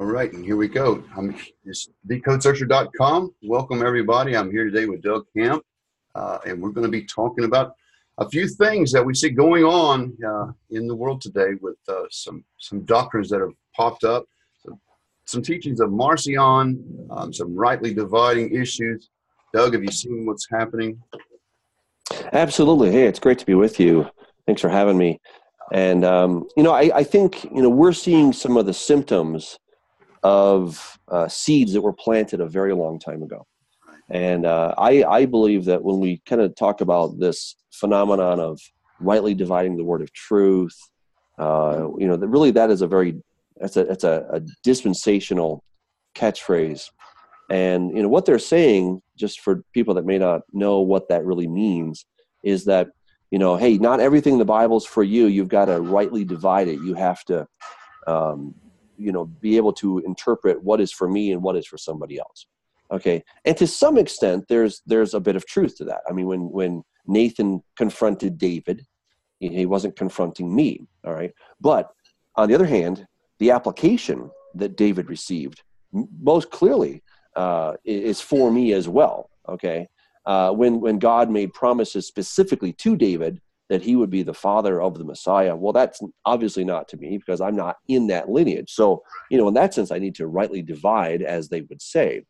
All right, and here we go. I'm it's thecodesearcher.com. Welcome, everybody. I'm here today with Doug Hamp, uh, and we're going to be talking about a few things that we see going on uh, in the world today with uh, some some doctrines that have popped up, some, some teachings of Marcion, um, some rightly dividing issues. Doug, have you seen what's happening? Absolutely. Hey, it's great to be with you. Thanks for having me. And um, you know, I, I think you know we're seeing some of the symptoms of uh, seeds that were planted a very long time ago. And uh, I, I believe that when we kind of talk about this phenomenon of rightly dividing the word of truth, uh, you know, that really that is a very it's a it's a, a dispensational catchphrase. And you know what they're saying, just for people that may not know what that really means, is that you know, hey, not everything in the Bible's for you. You've got to rightly divide it. You have to um, you know be able to interpret what is for me and what is for somebody else. Okay? And to some extent there's there's a bit of truth to that. I mean when when nathan confronted david he wasn't confronting me all right? But on the other hand the application that david received most clearly uh, is for me as well okay? Uh, when when god made promises specifically to david that he would be the father of the Messiah. Well, that's obviously not to me because I'm not in that lineage. So, you know, in that sense, I need to rightly divide, as they would say.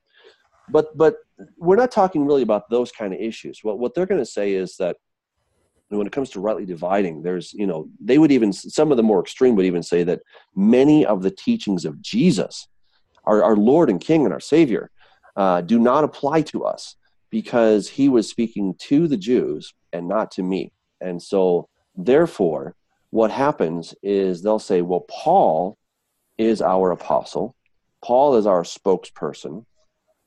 But but we're not talking really about those kind of issues. What what they're going to say is that when it comes to rightly dividing, there's you know they would even some of the more extreme would even say that many of the teachings of Jesus, our, our Lord and King and our Savior, uh, do not apply to us because he was speaking to the Jews and not to me. And so, therefore, what happens is they'll say, well, Paul is our apostle, Paul is our spokesperson,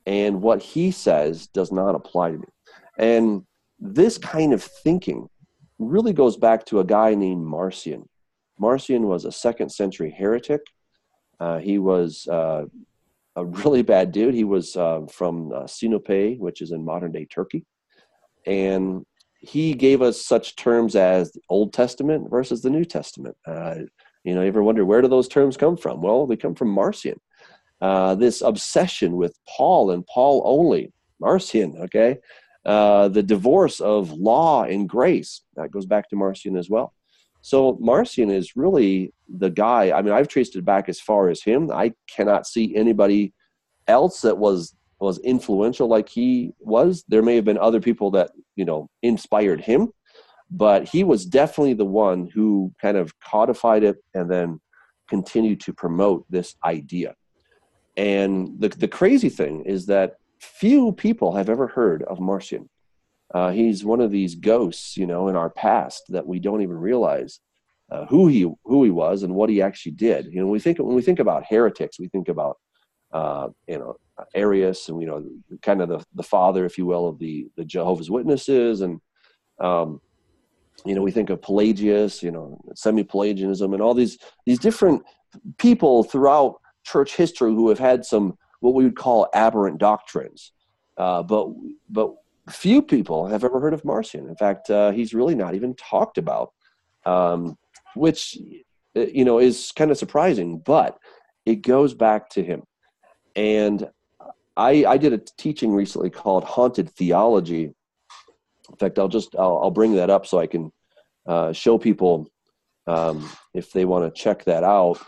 and what he says does not apply to me. And this kind of thinking really goes back to a guy named Marcion. Marcion was a second century heretic. Uh, he was uh, a really bad dude. He was uh, from Sinope, which is in modern day Turkey. And he gave us such terms as the Old Testament versus the New Testament. Uh, you know, you ever wonder where do those terms come from? Well, they come from Marcion. Uh, this obsession with Paul and Paul only, Marcion, okay? Uh, the divorce of law and grace, that goes back to Marcion as well. So Marcion is really the guy. I mean, I've traced it back as far as him. I cannot see anybody else that was was influential like he was. There may have been other people that you know inspired him, but he was definitely the one who kind of codified it and then continued to promote this idea. And the the crazy thing is that few people have ever heard of Marcion. Uh, he's one of these ghosts, you know, in our past that we don't even realize uh, who he who he was and what he actually did. You know, we think when we think about heretics, we think about uh, you know Arius and you know kind of the, the father, if you will, of the the Jehovah's Witnesses, and um, you know we think of Pelagius, you know semi-Pelagianism, and all these these different people throughout church history who have had some what we would call aberrant doctrines, uh, but but few people have ever heard of Marcion. In fact, uh, he's really not even talked about, um, which you know is kind of surprising, but it goes back to him. And I, I did a teaching recently called Haunted Theology. In fact, I'll just I'll, I'll bring that up so I can uh, show people um, if they want to check that out.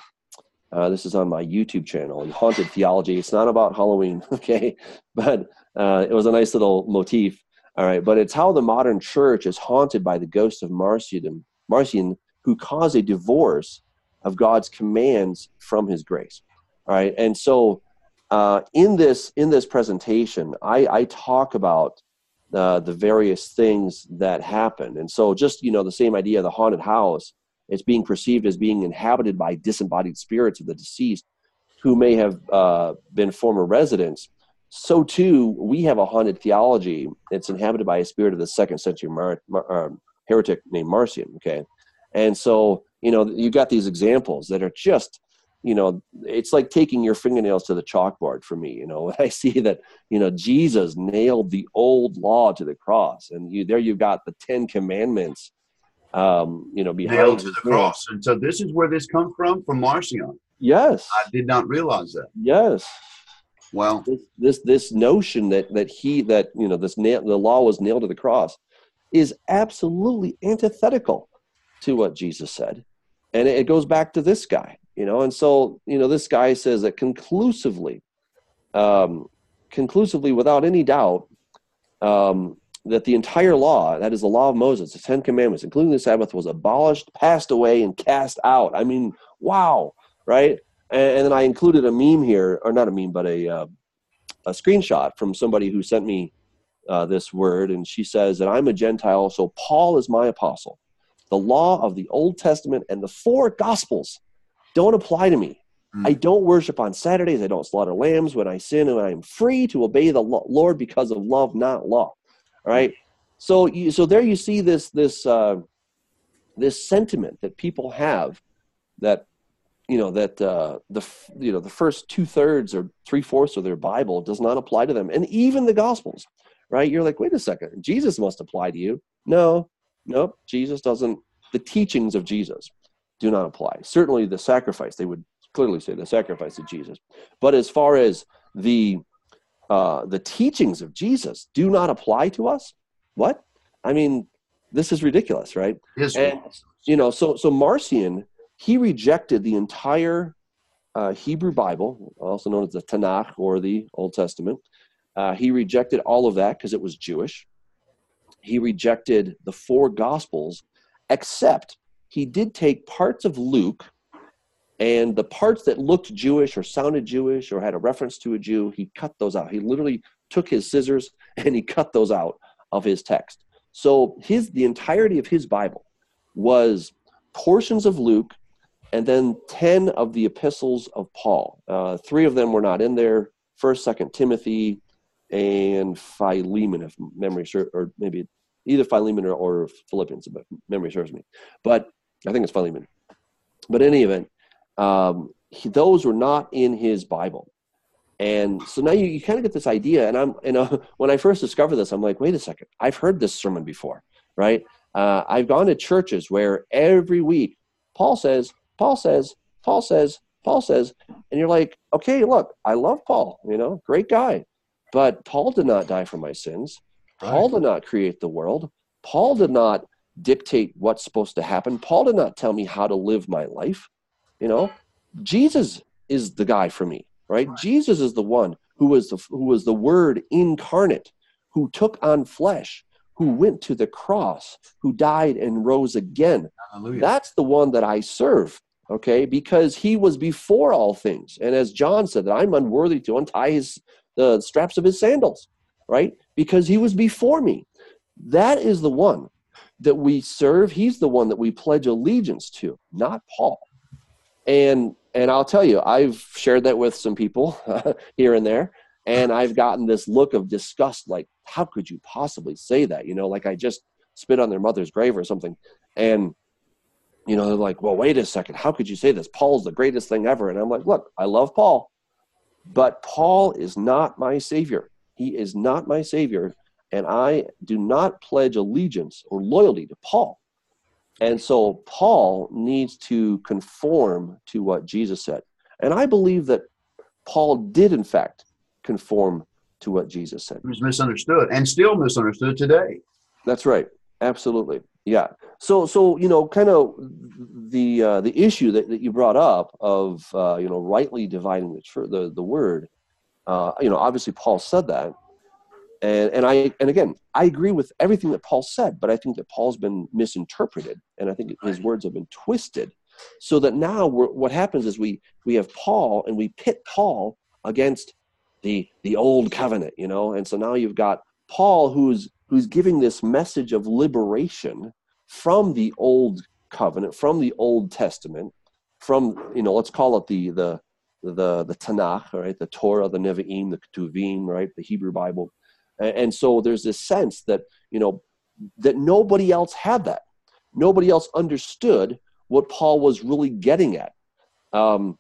Uh, this is on my YouTube channel and Haunted Theology. It's not about Halloween, okay, but uh, it was a nice little motif. All right, but it's how the modern church is haunted by the ghost of Marcion, Marcion who caused a divorce of God's commands from His grace. All right, and so uh, in this in this presentation, I, I talk about uh, the various things that happen, and so just you know the same idea, of the haunted house, it's being perceived as being inhabited by disembodied spirits of the deceased, who may have uh, been former residents. So too, we have a haunted theology. It's inhabited by a spirit of the second century Mar- Mar- um, heretic named Marcion. Okay, and so you know you've got these examples that are just you know it's like taking your fingernails to the chalkboard for me you know i see that you know jesus nailed the old law to the cross and you there you've got the 10 commandments um you know behind nailed to the cross and so this is where this comes from from marcion Yes. I did not realize that. Yes. Well, this this, this notion that that he that you know this nail, the law was nailed to the cross is absolutely antithetical to what Jesus said, and it goes back to this guy, you know, and so you know this guy says that conclusively, um, conclusively without any doubt, um, that the entire law, that is the law of Moses, the Ten Commandments, including the Sabbath, was abolished, passed away, and cast out. I mean, wow, right? And, and then I included a meme here, or not a meme, but a uh, a screenshot from somebody who sent me uh, this word, and she says that I'm a Gentile, so Paul is my apostle. The law of the Old Testament and the four Gospels don't apply to me. Mm. I don't worship on Saturdays. I don't slaughter lambs when I sin, and I am free to obey the Lord because of love, not law. All right. So, you, so there you see this this uh, this sentiment that people have that you know that uh, the you know the first two thirds or three fourths of their Bible does not apply to them, and even the Gospels, right? You're like, wait a second, Jesus must apply to you. No, nope, Jesus doesn't. The teachings of Jesus do not apply. Certainly, the sacrifice they would clearly say the sacrifice of Jesus, but as far as the uh, the teachings of Jesus do not apply to us. What? I mean, this is ridiculous, right? Yes. And you know, so so Marcion he rejected the entire uh, Hebrew Bible, also known as the Tanakh or the Old Testament. Uh, he rejected all of that because it was Jewish. He rejected the four Gospels, except he did take parts of Luke and the parts that looked Jewish or sounded Jewish or had a reference to a Jew, he cut those out. He literally took his scissors and he cut those out of his text. So his the entirety of his Bible was portions of Luke and then 10 of the epistles of Paul. Uh, three of them were not in there First, Second Timothy, and Philemon, if memory serves, or maybe either Philemon or, or Philippians, if memory serves me. But I think it's Philemon. But in any event, um, he, those were not in his Bible. And so now you, you kind of get this idea. And I'm, you know, when I first discovered this, I'm like, wait a second, I've heard this sermon before, right? Uh, I've gone to churches where every week Paul says, Paul says, Paul says, Paul says, and you're like, okay, look, I love Paul, you know, great guy. But Paul did not die for my sins. Paul did not create the world. Paul did not dictate what's supposed to happen. Paul did not tell me how to live my life. You know, Jesus is the guy for me, right? right. Jesus is the one who was the who was the Word incarnate, who took on flesh, who went to the cross, who died and rose again. Hallelujah. That's the one that I serve, okay? Because he was before all things. And as John said, that I'm unworthy to untie his the straps of his sandals, right? Because he was before me. That is the one that we serve. He's the one that we pledge allegiance to, not Paul and and I'll tell you, I've shared that with some people here and there, and I've gotten this look of disgust, like, how could you possibly say that? You know, like I just spit on their mother's grave or something, and you know, they're like, well, wait a second, how could you say this? Paul's the greatest thing ever, and I'm like, look, I love Paul, but Paul is not my savior. He is not my savior, and I do not pledge allegiance or loyalty to Paul. And so Paul needs to conform to what Jesus said. And I believe that Paul did, in fact, conform to what Jesus said. He was misunderstood and still misunderstood today. That's right. Absolutely. Yeah. So, so you know, kind of the uh, the issue that, that you brought up of uh, you know rightly dividing the tr- the the word. Uh, you know, obviously Paul said that, and and I and again I agree with everything that Paul said, but I think that Paul's been misinterpreted, and I think his words have been twisted, so that now what happens is we we have Paul and we pit Paul against the the old covenant, you know, and so now you've got Paul who's who's giving this message of liberation from the old covenant, from the Old Testament, from you know let's call it the the the the Tanakh, right, the Torah, the Nevi'im, the Ketuvim, right, the Hebrew Bible and so there's this sense that you know that nobody else had that. Nobody else understood what paul was really getting at. Um,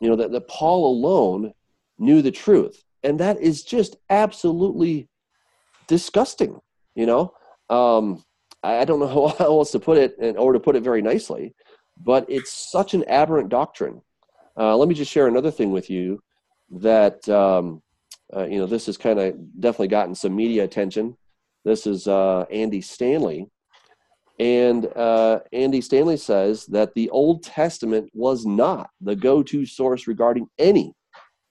you know that, that paul alone knew the truth. And that is just absolutely disgusting you know? Um, i don't know how else to put it or to put it very nicely but it's such an aberrant doctrine. Uh, let me just share another thing with you that um, uh, you know this has kind of definitely gotten some media attention. This is uh, Andy Stanley, and uh, Andy Stanley says that the Old Testament was not the go-to source regarding any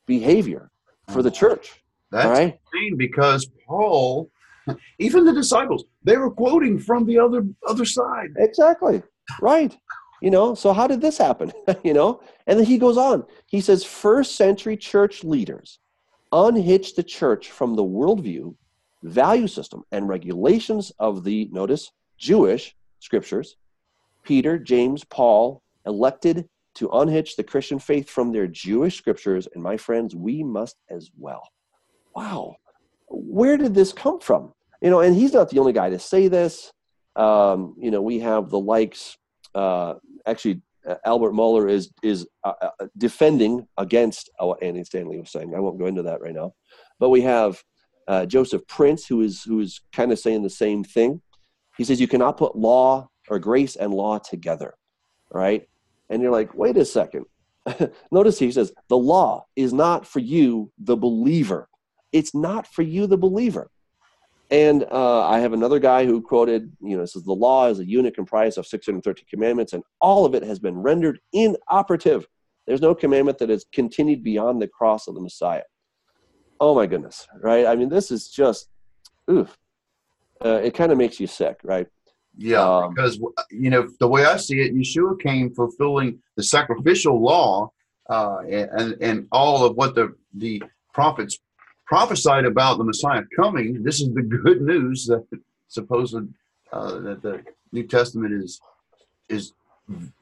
behavior for the church. That's right? because Paul, even the disciples, they were quoting from the other other side. Exactly. Right. You know, so how did this happen? you know, and then he goes on. He says, first century church leaders unhitched the church from the worldview, value system, and regulations of the, notice, Jewish scriptures. Peter, James, Paul elected to unhitch the Christian faith from their Jewish scriptures. And my friends, we must as well. Wow. Where did this come from? You know, and he's not the only guy to say this. Um, you know, we have the likes uh, actually uh, Albert Mohler is is uh, uh, defending against what Andy Stanley was saying. I won't go into that right now, but we have uh, Joseph Prince who is who is kind of saying the same thing. He says you cannot put law or grace and law together, right? And you're like, wait a second. Notice he says the law is not for you, the believer. It's not for you, the believer. And uh, I have another guy who quoted, you know, says the law is a unit comprised of 613 commandments, and all of it has been rendered inoperative. There's no commandment that has continued beyond the cross of the Messiah. Oh my goodness, right? I mean, this is just, oof. Uh, it kind of makes you sick, right? Yeah, um, because you know the way I see it, Yeshua came fulfilling the sacrificial law uh, and and all of what the the prophets prophesied about the Messiah coming. This is the good news that supposed uh, that the New Testament is is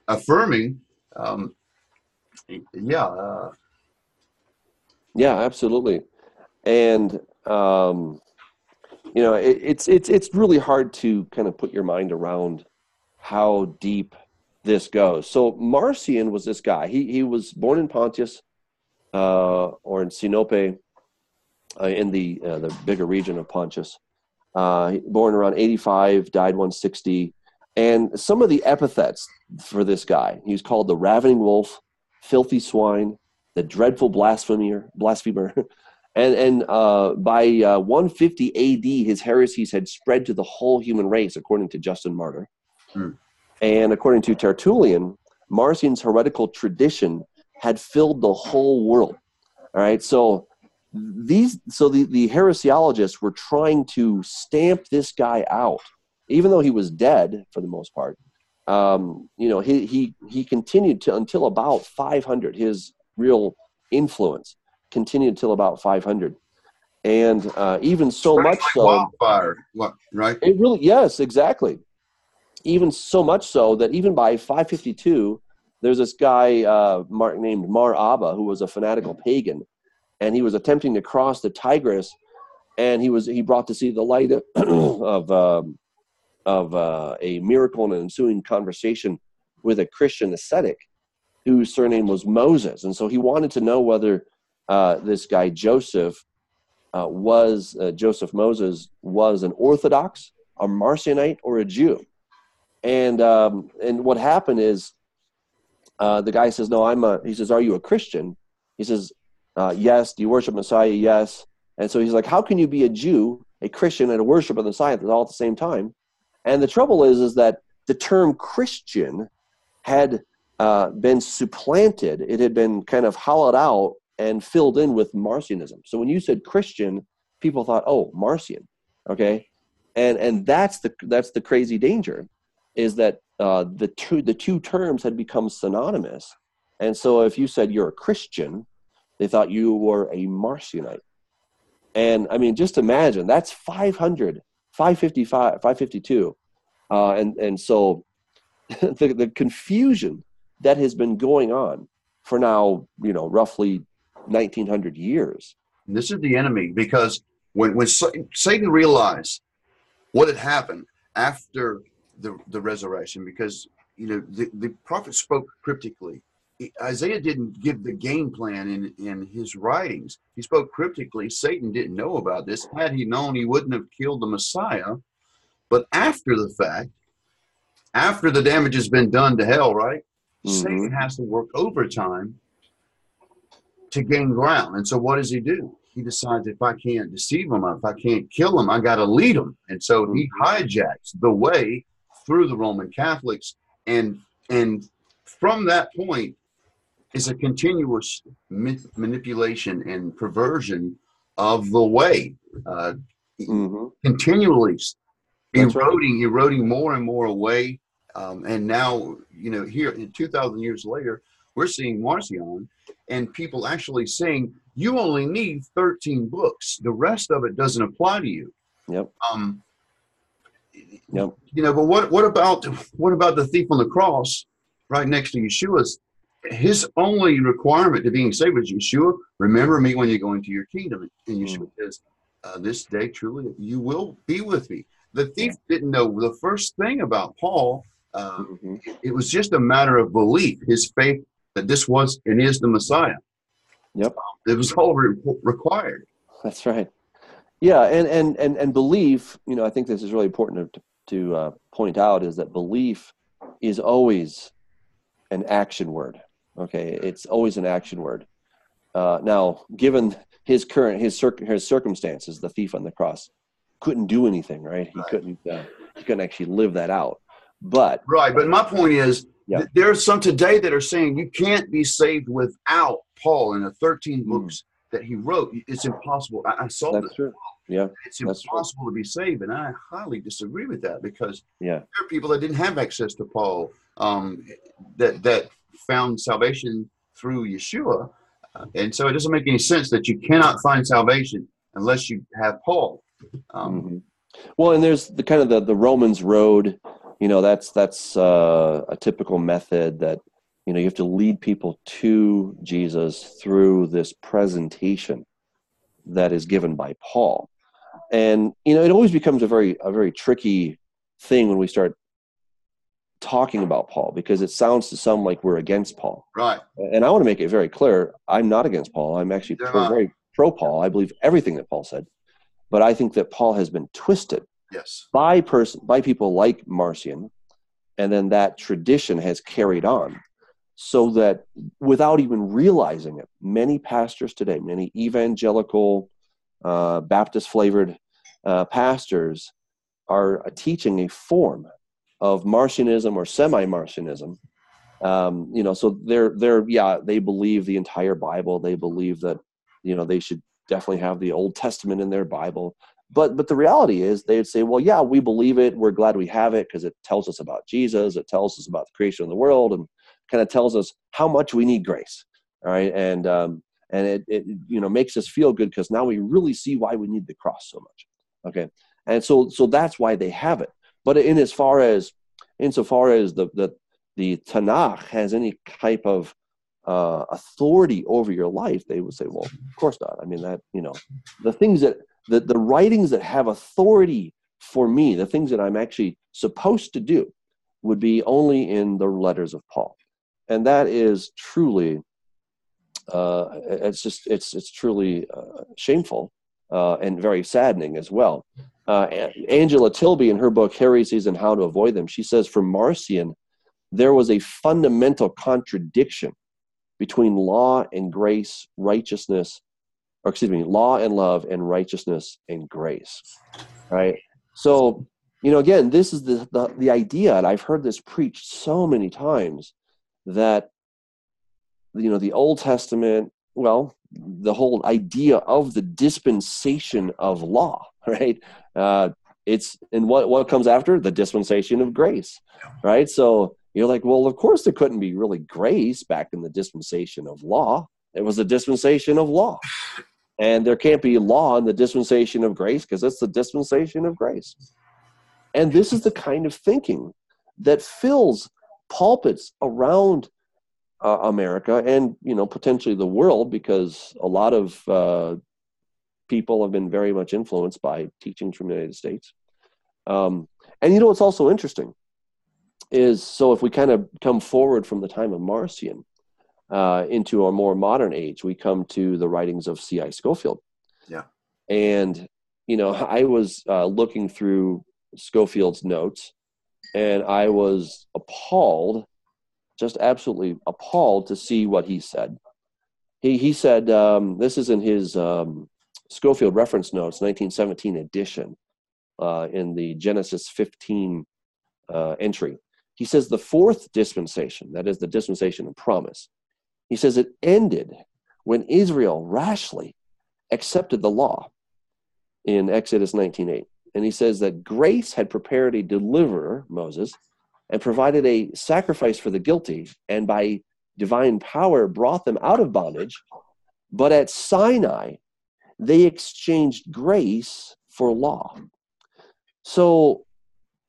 affirming. Um, yeah. Uh, yeah, absolutely, and um, you know it, it's it's it's really hard to kind of put your mind around how deep this goes. So Marcion was this guy. He he was born in Pontus uh, or in Sinope uh, in the uh, the bigger region of Pontus. Uh, born around 85, died 160. And some of the epithets for this guy, he was called the ravening wolf, filthy swine, the dreadful blasphemer, blasphemer. and and uh, by uh, 150 AD, his heresies had spread to the whole human race, according to Justin Martyr. Hmm. And according to Tertullian, Marcion's heretical tradition had filled the whole world. All right, so these so the, the heresiologists were trying to stamp this guy out even though he was dead for the most part. Um, you know he, he he continued to until about 500 his real influence continued until about 500 and uh, even so much like so wildfire right? It really yes exactly. Even so much so that even by 552 there's this guy uh, named mar abba who was a fanatical pagan and he was attempting to cross the Tigris, and he was he brought to see the light of of, um, of uh, a miracle and an ensuing conversation with a Christian ascetic whose surname was Moses, and so he wanted to know whether uh, this guy Joseph uh, was uh, Joseph Moses was an Orthodox, a Marcionite, or a Jew, and um, and what happened is. Uh, the guy says, "No, I'm a." He says, "Are you a Christian?" He says, uh, yes. Do you worship Messiah? Yes. And so he's like, how can you be a Jew, a Christian, and a worshiper of the Messiah all at the same time? And the trouble is, is that the term Christian had uh, been supplanted. It had been kind of hollowed out and filled in with Marcionism. So when you said Christian, people thought, oh, Marcion, okay, and and that's the that's the crazy danger, is that uh, the two the two terms had become synonymous. And so if you said you're a Christian, they thought you were a Marcionite. And I mean, just imagine that's 500, 555, 552. Uh, and, and so the, the confusion that has been going on for now, you know, roughly 1900 years. This is the enemy because when, when Satan realized what had happened after the, the resurrection, because, you know, the, the prophet spoke cryptically Isaiah didn't give the game plan in, in his writings. He spoke cryptically. Satan didn't know about this. Had he known, he wouldn't have killed the Messiah. But after the fact, after the damage has been done to hell, right? Mm-hmm. Satan has to work overtime to gain ground. And so what does he do? He decides if I can't deceive him, if I can't kill him, I got to lead him. And so he Mm-hmm. hijacks the way through the Roman Catholics. And, and from that point is a continuous ma- manipulation and perversion of the way, uh, Mhm. continually That's right. eroding, eroding more and more away. Um, and now, you know, here in 2,000 years later, we're seeing Marcion and people actually saying, you only need 13 books. The rest of it doesn't apply to you. Yep. Um, Yep. you know, but what, what about, what about the thief on the cross right next to Yeshua's? His only requirement to being saved was Yeshua, remember me when you go into your kingdom. And Yeshua says, uh, this day truly you will be with me. The thief didn't know the first thing about Paul. Uh, Mhm. it was just a matter of belief, his faith that this was and is the Messiah. Yep. It was all re- required. That's right. Yeah, and and and and belief. You know, I think this is really important to to uh, point out is that belief is always an action word. Okay, it's always an action word. Uh, now, given his current his, circ- his circumstances, the thief on the cross couldn't do anything. Right? He Right. couldn't. Uh, he couldn't actually live that out. But Right. But my point is, Yeah. th- there are some today that are saying you can't be saved without Paul and the 13 Mm. books that he wrote. It's impossible. I, I saw that's this. true. Yeah. It's impossible to be saved. And I highly disagree with that because Yeah. there are people that didn't have access to Paul um, that that found salvation through Yeshua, uh, and so it doesn't make any sense that you cannot find salvation unless you have Paul. Um, Mhm. Well, and there's the kind of the, the Romans road, you know, that's that's uh, a typical method that you know you have to lead people to Jesus through this presentation that is given by Paul, and you know it always becomes a very a very tricky thing when we start talking about Paul because it sounds to some like we're against Paul, Right. and I want to make it very clear: I'm not against Paul. I'm actually pro, very pro Paul. I believe everything that Paul said, but I think that Paul has been twisted Yes. by person by people like Marcion, and then that tradition has carried on, so that without even realizing it, many pastors today, many evangelical, uh, Baptist flavored uh, pastors, are teaching a form of Marcionism or semi-Marcionism. Um, you know, so they're they're yeah they believe the entire Bible. They believe that you know they should definitely have the Old Testament in their Bible. But but the reality is they'd say well yeah we believe it. We're glad we have it because it tells us about jesus. It tells us about the creation of the world and kind of tells us how much we need grace. All right? And um and it, it you know makes us feel good because now we really see why we need the cross so much. Okay? And so so that's why they have it but in as far as insofar as the the the tanakh has any type of uh, authority over your life they would say well of course not i mean that you know the things that the, the writings that have authority for me, the things that I'm actually supposed to do, would be only in the letters of Paul. And that is truly, uh, it's just, it's, it's truly uh, shameful uh, and very saddening as well. Uh, Angela Tilby, in her book, Heresies and How to Avoid Them, she says for Marcion, there was a fundamental contradiction between law and grace, righteousness, or excuse me, law and love and righteousness and grace. Right? So, you know, again, this is the, the, the idea, and I've heard this preached so many times that, you know, the Old Testament, well, the whole idea of the dispensation of law, right? Uh, it's and what what comes after the dispensation of grace, right? So you're like, well, of course there couldn't be really grace back in the dispensation of law. It was a dispensation of law. And there can't be law in the dispensation of grace because it's the dispensation of grace. And this is the kind of thinking that fills pulpits around uh, America and you know potentially the world because a lot of uh, people have been very much influenced by teachings from the United States. Um, and you know what's also interesting is so if we kind of come forward from the time of Marcion uh, into a more modern age, we come to the writings of C.I. Scofield. Yeah. And, you know, I was uh, looking through Scofield's notes and I was appalled, just absolutely appalled to see what he said. He he said um, this is in his um, Scofield reference notes, 1917 edition, uh, in the Genesis 15 uh, entry. He says the fourth dispensation, that is the dispensation of promise, he says it ended when Israel rashly accepted the law in Exodus 19:8. And he says that grace had prepared a deliverer, Moses, and provided a sacrifice for the guilty, and by divine power brought them out of bondage. But at Sinai, they exchanged grace for law. So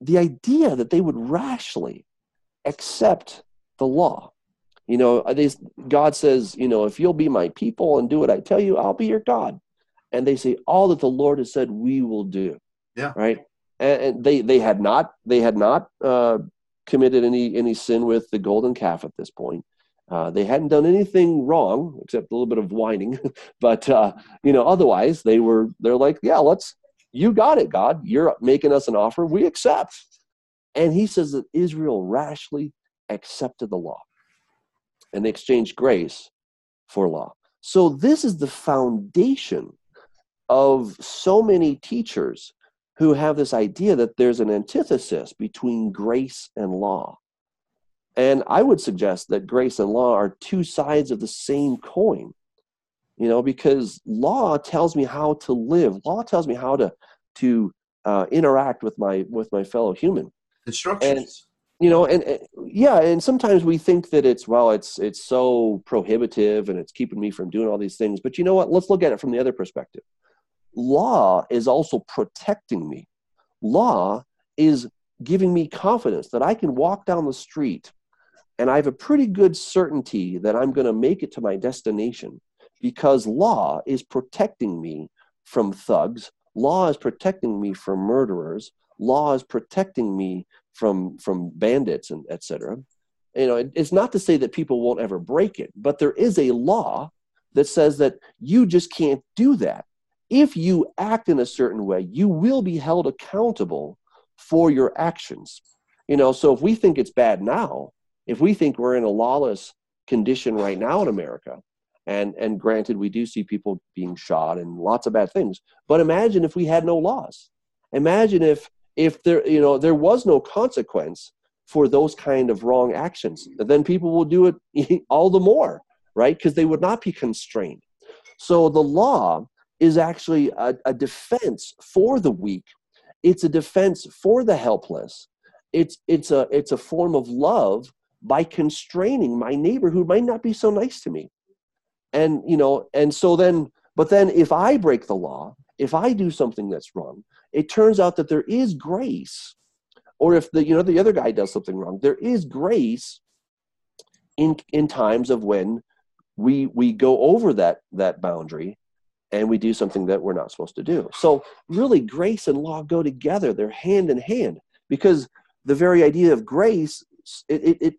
the idea that they would rashly accept the law. You know, they, God says, you know, if you'll be my people and do what I tell you, I'll be your God. And they say, all that the Lord has said, we will do. Yeah. Right. And, and they they had not they had not uh, committed any any sin with the golden calf at this point. Uh, they hadn't done anything wrong except a little bit of whining, but uh, you know, otherwise they were. They're like, yeah, let's. You got it, God. You're making us an offer. We accept. And he says that Israel rashly accepted the law and they exchanged grace for law. So, this is the foundation of so many teachers who have this idea that there's an antithesis between grace and law. And I would suggest that grace and law are two sides of the same coin. You know, because law tells me how to live. Law tells me how to to uh, interact with my with my fellow human instructions. And, you know, and, and yeah, and sometimes we think that it's well, it's it's so prohibitive and it's keeping me from doing all these things. But you know what? Let's look at it from the other perspective. Law is also protecting me. Law is giving me confidence that I can walk down the street and I have a pretty good certainty that I'm going to make it to my destination because law is protecting me from thugs. Law is protecting me from murderers. Law is protecting me from from bandits and etc you know it's not to say that people won't ever break it but there is a law that says that you just can't do that. If you act in a certain way you will be held accountable for your actions. You know so if we think it's bad now if we think we're in a lawless condition right now in america and and granted we do see people being shot and lots of bad things but imagine if we had no laws. Imagine if if there you know there was no consequence for those kind of wrong actions then people will do it all the more right? Because they would not be constrained. So the law is actually a, a, defense for the weak. It's a defense for the helpless. It's it's a it's a form of love by constraining my neighbor who might not be so nice to me. And you know and so then but then if i break the law if i do something that's wrong it turns out that there is grace. Or if the you know the other guy does something wrong there is grace in in times of when we we go over that that boundary and we do something that we're not supposed to do. So really grace and law go together. They're hand in hand because the very idea of grace it, it,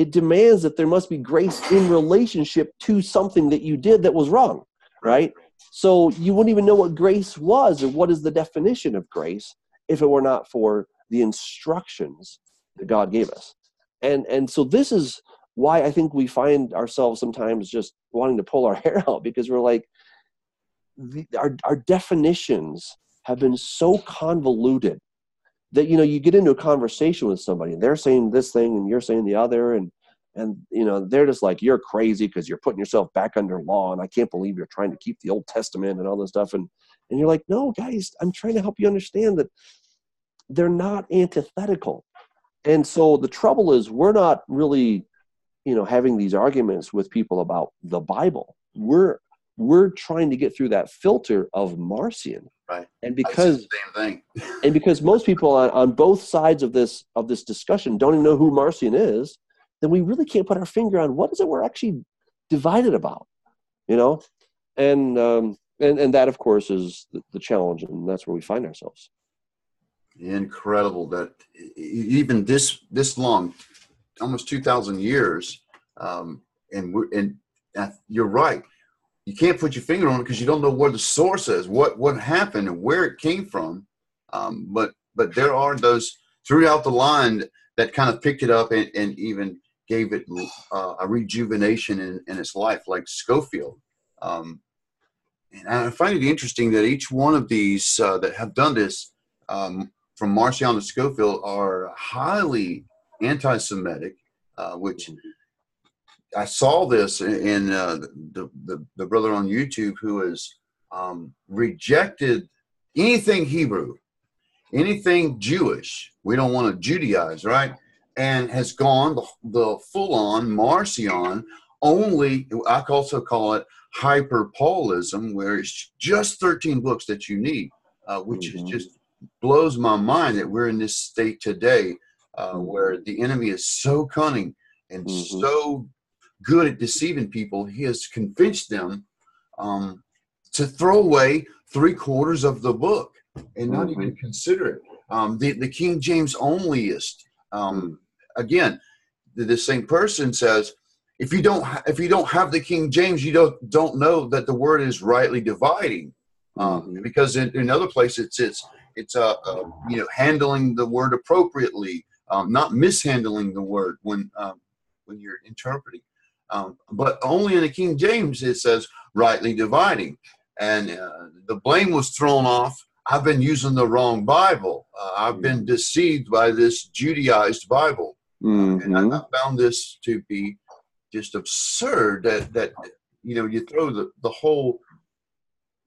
it demands that there must be grace in relationship to something that you did that was wrong right so you wouldn't even know what grace was or what is the definition of grace if it were not for the instructions that God gave us. And and so this is why I think we find ourselves sometimes just wanting to pull our hair out because we're like the, our our definitions have been so convoluted that you know you get into a conversation with somebody and they're saying this thing and you're saying the other and and you know they're just like you're crazy because you're putting yourself back under law and i can't believe you're trying to keep the old testament and all this stuff. And and you're like no guys i'm trying to help you understand that they're not antithetical. And so the trouble is we're not really you know having these arguments with people about the bible. We're we're trying to get through that filter of marcion right and because same thing and because most people on, on both sides of this of this discussion don't even know who marcion is then we really can't put our finger on what is it we're actually divided about, you know? And, um, and, and that, of course, is the, the challenge, and that's where we find ourselves. Incredible that even this this long, almost two thousand years, um, and we're and you're right. You can't put your finger on it because you don't know where the source is, what what happened, and where it came from. Um, but but there are those throughout the line that kind of picked it up and, and even gave it uh, a rejuvenation in, in its life, like Scofield. Um, and I find it interesting that each one of these uh, that have done this, um, from Marcion to Scofield, are highly anti-Semitic, uh, which I saw this in uh, the, the, the brother on YouTube who has um, rejected anything Hebrew, anything Jewish. We don't want to Judaize, right? And has gone the, the full on Marcion only, I also call it hyper Paulism, where it's just 13 books that you need, uh, which mm-hmm. is just blows my mind that we're in this state today uh, mm-hmm. where the enemy is so cunning and mm-hmm. so good at deceiving people, he has convinced them um, to throw away three quarters of the book and not mm-hmm. even consider it. Um, the, the King James onlyist, um, again, the, the, same person says, if you don't ha- if you don't have the King James, you don't don't know that the word is rightly dividing, um, mm-hmm. because in, in other places it's it's it's uh, uh, you know handling the word appropriately, um, not mishandling the word when um, when you're interpreting. Um, but only in the King James it says rightly dividing, and uh, the blame was thrown off. I've been using the wrong Bible. Uh, I've been deceived by this Judaized Bible, mm-hmm. and I, I found this to be just absurd. That that you know you throw the the whole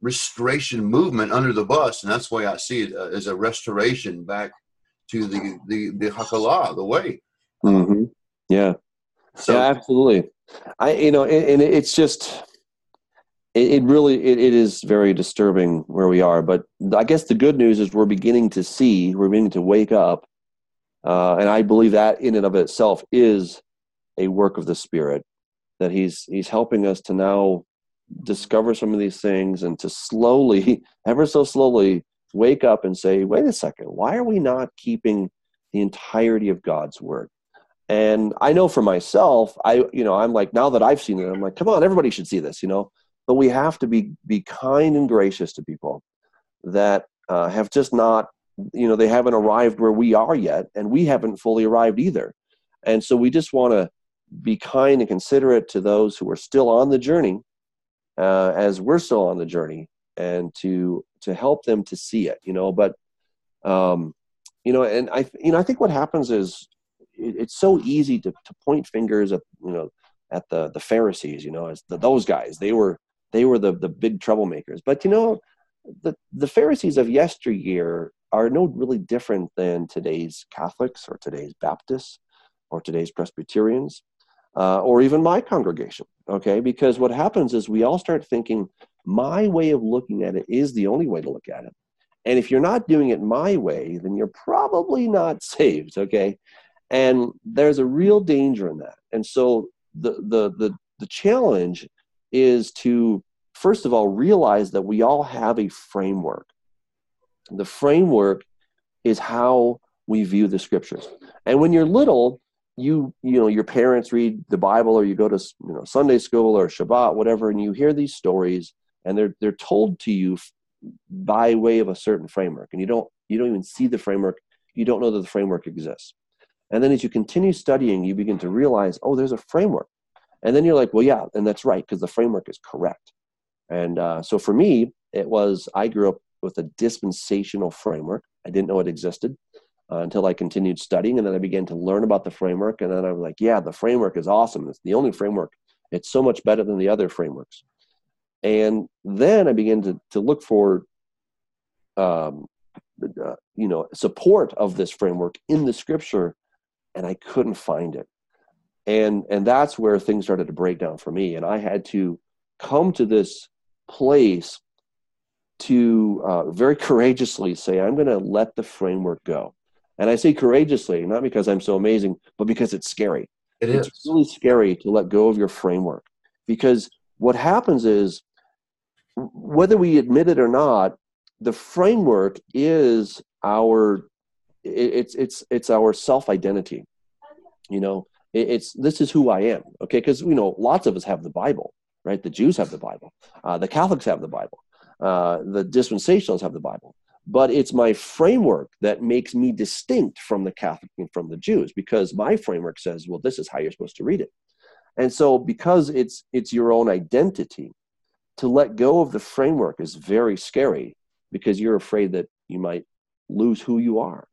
restoration movement under the bus, and that's why I see it uh, as a restoration back to the the the Hakalah, the way. Mm-hmm. Yeah. So, yeah, absolutely. I, you know, and, and it's just, it, it really, it, it is very disturbing where we are. But I guess the good news is we're beginning to see, we're beginning to wake up, uh, and I believe that in and of itself is a work of the Spirit. That He's He's helping us to now discover some of these things and to slowly, ever so slowly, wake up and say, wait a second, why are we not keeping the entirety of God's word? And I know for myself, I you know, I'm like now that I've seen it, I'm like, come on, everybody should see this, you know. But we have to be be kind and gracious to people that uh, have just not, you know, they haven't arrived where we are yet, and we haven't fully arrived either. And so we just want to be kind and considerate to those who are still on the journey, uh, as we're still on the journey, and to to help them to see it, you know. But um, you know, and I, you know, I think what happens is it, it's so easy to, to point fingers at you know at the the Pharisees, you know, as the, those guys. They were they were the the big troublemakers. But you know, the the Pharisees of yesteryear are no really different than today's Catholics or today's Baptists or today's Presbyterians uh, or even my congregation. Okay, because what happens is we all start thinking my way of looking at it is the only way to look at it. And if you're not doing it my way, then you're probably not saved. Okay, and there's a real danger in that. And so the the the, the challenge is to first of all realize that we all have a framework. The framework is how we view the scriptures. And when you're little you you know your parents read the bible or you go to you know sunday school or shabbat whatever and you hear these stories and they're they're told to you by way of a certain framework. And you don't you don't even see the framework. You don't know that the framework exists and then as you continue studying, you begin to realize, oh, there's a framework. And then you're like, well, yeah, and that's right, because the framework is correct. And uh, so for me, it was, I grew up with a dispensational framework. I didn't know it existed uh, until I continued studying. And then I began to learn about the framework. And then I was like, yeah, the framework is awesome. It's the only framework. It's so much better than the other frameworks. And then I began to, to look for, um, uh, you know, support of this framework in the scripture and I couldn't find it. And and that's where things started to break down for me. And I had to come to this place to uh, very courageously say, I'm going to let the framework go. And I say courageously, not because I'm so amazing, but because it's scary. It it's is. really scary to let go of your framework because what happens is, whether we admit it or not, the framework is our it's it's it's our self identity you know it's this is who i am okay because you know lots of us have the bible right the jews have the bible uh, the catholics have the bible uh, the dispensationalists have the bible but it's my framework that makes me distinct from the Catholic and from the Jews because my framework says, well, this is how you're supposed to read it. And so because it's it's your own identity, to let go of the framework is very scary because you're afraid that you might lose who you are.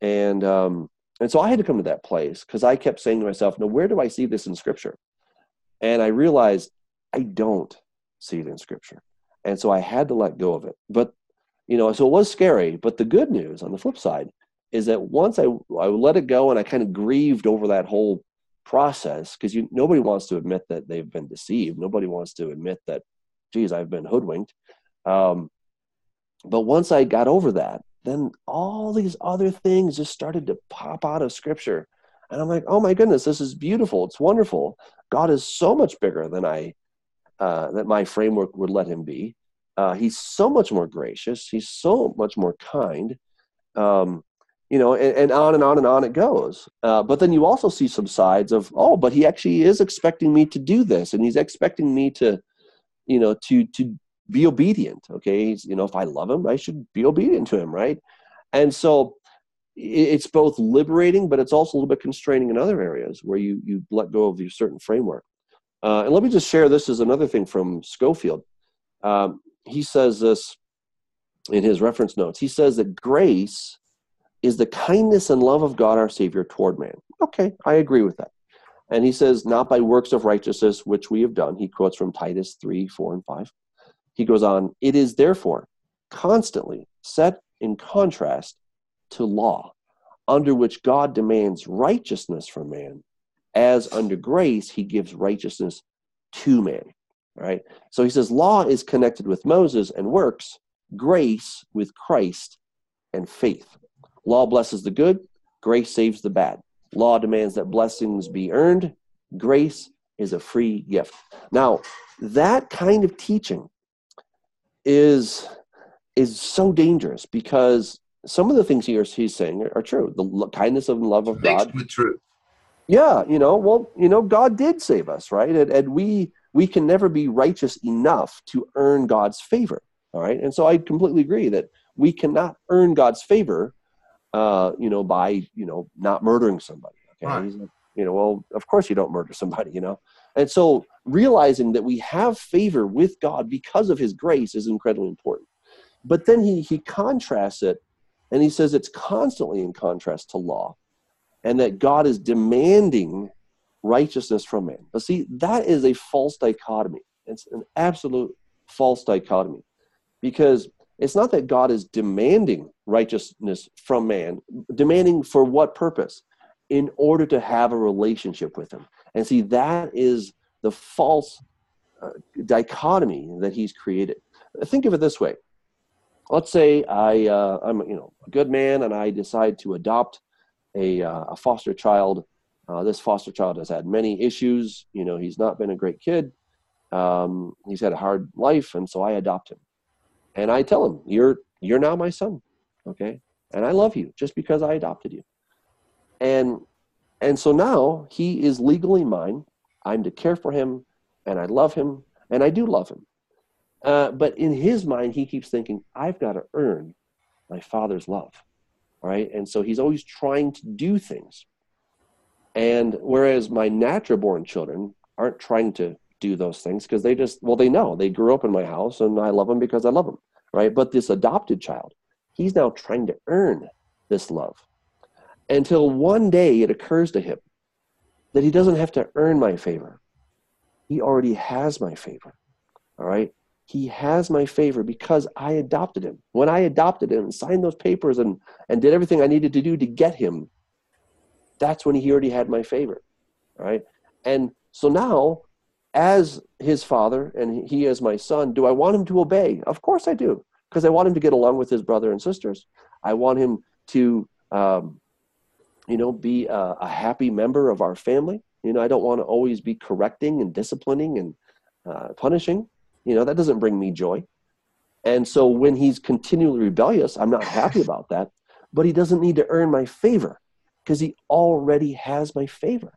And um, and so I had to come to that place because I kept saying to myself, no, where do I see this in scripture? And I realized I don't see it in scripture. And so I had to let go of it. But you know, so it was scary. But the good news on the flip side is that once I, I let it go and I kind of grieved over that whole process, because you nobody wants to admit that they've been deceived. Nobody wants to admit that, geez, I've been hoodwinked. Um, but once I got over that, then all these other things just started to pop out of scripture. And I'm like, oh my goodness, this is beautiful. It's wonderful. God is so much bigger than I, uh, that my framework would let him be. Uh, he's so much more gracious. He's so much more kind. Um, you know, and, and, on and on and on it goes. Uh, but then you also see some sides of, oh, but he actually is expecting me to do this, and he's expecting me to, you know, to to be obedient. Okay, you know, if I love him, I should be obedient to him, right? And so it's both liberating, but it's also a little bit constraining in other areas where you you let go of your certain framework. Uh, and let me just share this as another thing from Scofield Um, he says this in his reference notes. He says that grace is the kindness and love of God our Savior toward man. Okay, I agree with that. And he says, not by works of righteousness which we have done. He quotes from Titus 3, 4, and 5. He goes on, it is therefore constantly set in contrast to law, under which God demands righteousness from man, as under grace he gives righteousness to man right? So he says law is connected with Moses and works, grace with Christ and faith. Law blesses the good, grace saves the bad. Law demands that blessings be earned, grace is a free gift. Now, that kind of teaching is is so dangerous because some of the things he, he's saying are, are true. The kindness and love of God. With truth. Yeah, you know, well, you know, God did save us, right? And, and we we can never be righteous enough to earn God's favor. All right. And so I completely agree that we cannot earn God's favor, uh, you know, by, you know, not murdering somebody. Okay. Right. You know, well, of course you don't murder somebody, you know. And so realizing that we have favor with God because of his grace is incredibly important. But then he, he contrasts it and he says it's constantly in contrast to law and that God is demanding righteousness from man. But see, that is a false dichotomy. It's an absolute false dichotomy because it's not that God is demanding righteousness from man, demanding for what purpose? In order to have a relationship with him. And see, that is the false uh, dichotomy that he's created. Think of it this way. Let's say I, uh, I'm you know, a good man and I decide to adopt a, uh, a foster child uh, this foster child has had many issues. You know, he's not been a great kid. Um, he's had a hard life, and so I adopt him. And I tell him, "You're you're now my son, okay? And I love you just because I adopted you." And and so now he is legally mine. I'm to care for him, and I love him, and I do love him. Uh, but in his mind, he keeps thinking, "I've got to earn my father's love." Right? And so he's always trying to do things and whereas my natural born children aren't trying to do those things because they just, well, they know they grew up in my house and I love them because I love them, right? But this adopted child, he's now trying to earn this love until one day it occurs to him that he doesn't have to earn my favor. He already has my favor, all right? He has my favor because I adopted him. When I adopted him, signed those papers, and, and did everything I needed to do to get him, that's when he already had my favor right and so now as his father and he as my son do i want him to obey of course i do because i want him to get along with his brother and sisters i want him to um, you know be a, a, happy member of our family you know i don't want to always be correcting and disciplining and uh, punishing you know that doesn't bring me joy and so when he's continually rebellious i'm not happy about that but he doesn't need to earn my favor because he already has my favor.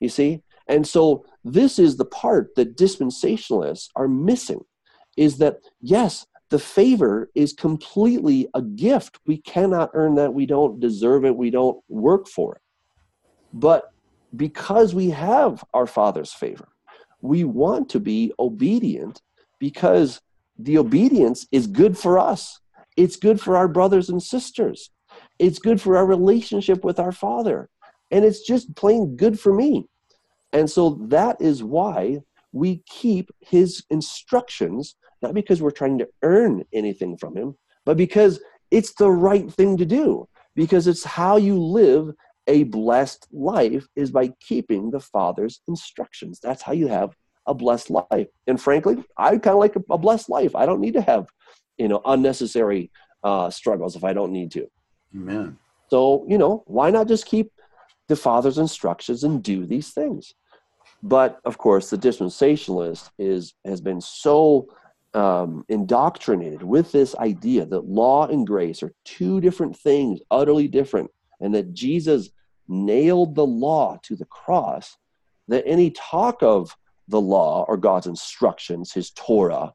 You see? And so this is the part that dispensationalists are missing is that, yes, the favor is completely a gift. We cannot earn that. We don't deserve it. We don't work for it. But because we have our Father's favor, we want to be obedient because the obedience is good for us. It's good for our brothers and sisters. It's good for our relationship with our Father. And it's just plain good for me. And so that is why we keep his instructions, not because we're trying to earn anything from him, but because it's the right thing to do. Because it's how you live a blessed life is by keeping the Father's instructions. That's how you have a blessed life. And frankly, I kind of like a, blessed life. I don't need to have, you know, unnecessary uh, struggles if I don't need to. Amen. So, you know, why not just keep the Father's instructions and do these things? But of course, the dispensationalist is has been so um, indoctrinated with this idea that law and grace are two different things, utterly different, and that Jesus nailed the law to the cross. That any talk of the law or God's instructions, His Torah,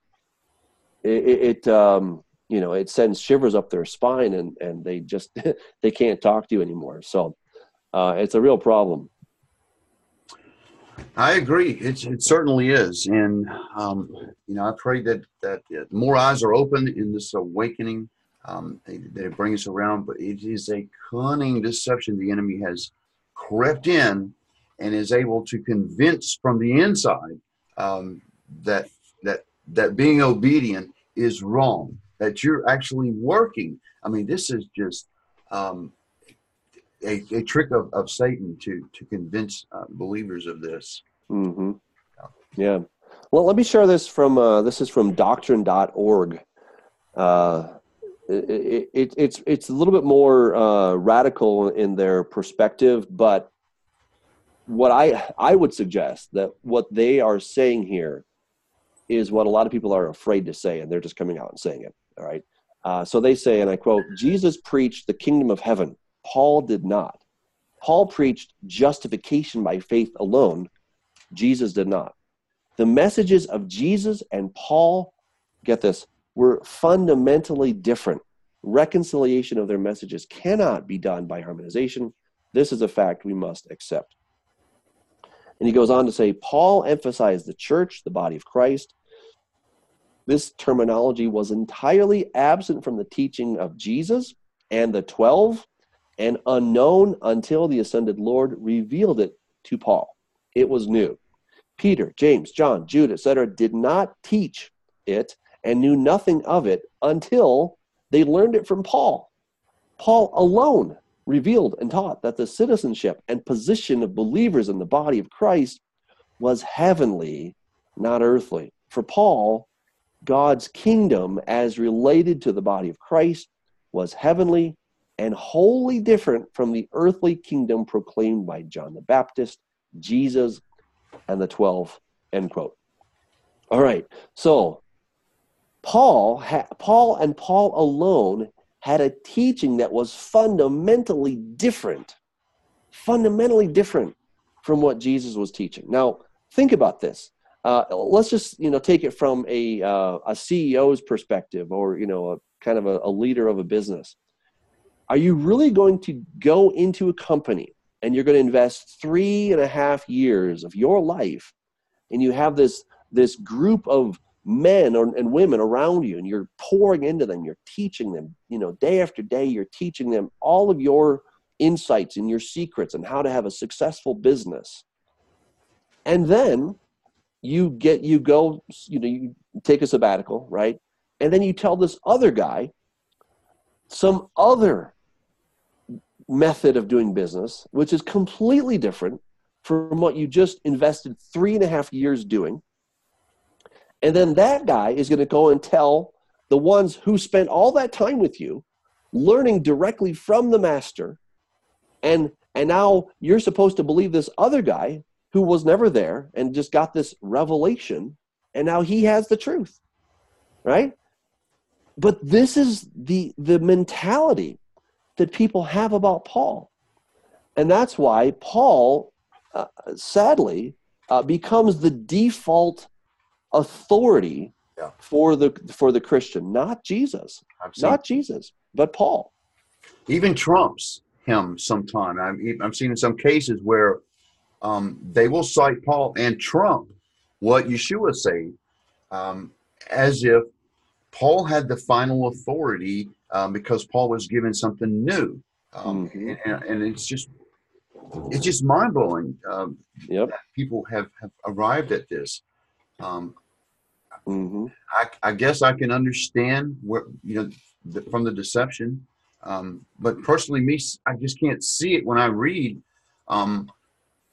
it, it um, you know it sends shivers up their spine, and and they just they can't talk to you anymore. So uh, it's a real problem. I agree. It, it certainly is, and um, you know, I pray that that more eyes are open in this awakening. Um, that it brings us around, but it is a cunning deception the enemy has crept in and is able to convince from the inside um, that that that being obedient is wrong. That you're actually working. I mean, this is just um, a, a trick of, of Satan to to convince uh, believers of this. Mm-hmm. Yeah. Well, let me share this from uh, this is from doctrine.org. Uh, it, it, it's it's a little bit more uh, radical in their perspective, but what I I would suggest that what they are saying here is what a lot of people are afraid to say, and they're just coming out and saying it. All right. Uh, so they say, and I quote: "Jesus preached the kingdom of heaven. Paul did not. Paul preached justification by faith alone. Jesus did not. The messages of Jesus and Paul, get this, were fundamentally different. Reconciliation of their messages cannot be done by harmonization. This is a fact we must accept. And he goes on to say Paul emphasized the church, the body of Christ. This terminology was entirely absent from the teaching of Jesus and the 12 and unknown until the ascended Lord revealed it to Paul. It was new. Peter, James, John, Jude, etc., did not teach it and knew nothing of it until they learned it from Paul. Paul alone revealed and taught that the citizenship and position of believers in the body of Christ was heavenly, not earthly. For Paul, God's kingdom, as related to the body of Christ, was heavenly and wholly different from the earthly kingdom proclaimed by John the Baptist, Jesus, and the 12. End quote. All right. So Paul, ha- Paul and Paul alone had a teaching that was fundamentally different, fundamentally different from what Jesus was teaching. Now, think about this. Uh, let's just you know take it from a uh, a CEO's perspective, or you know, a kind of a, a leader of a business. Are you really going to go into a company and you're going to invest three and a half years of your life, and you have this this group of men or, and women around you and you're pouring into them you're teaching them you know day after day you're teaching them all of your insights and your secrets and how to have a successful business. And then you get you go you know you take a sabbatical right? And then you tell this other guy some other method of doing business which is completely different from what you just invested three and a half years doing and then that guy is going to go and tell the ones who spent all that time with you, learning directly from the master. And and now you're supposed to believe this other guy who was never there and just got this revelation and now he has the truth. Right? But this is the the mentality that people have about Paul. And that's why Paul uh, sadly uh, becomes the default authority Yeah. for the for the Christian, not Jesus, not Jesus, but Paul. even trumps him sometime. I've, I've seen in some cases where um, they will cite Paul and trump what Yeshua said um, as if Paul had the final authority um, because Paul was given something new. Um, Mhm. and, and it's just it's just mind blowing. Um, Yep. people have, have arrived at this. Um, hmm I, I guess I can understand where you know the, from the deception, um, but personally, me, I just can't see it when I read. Um,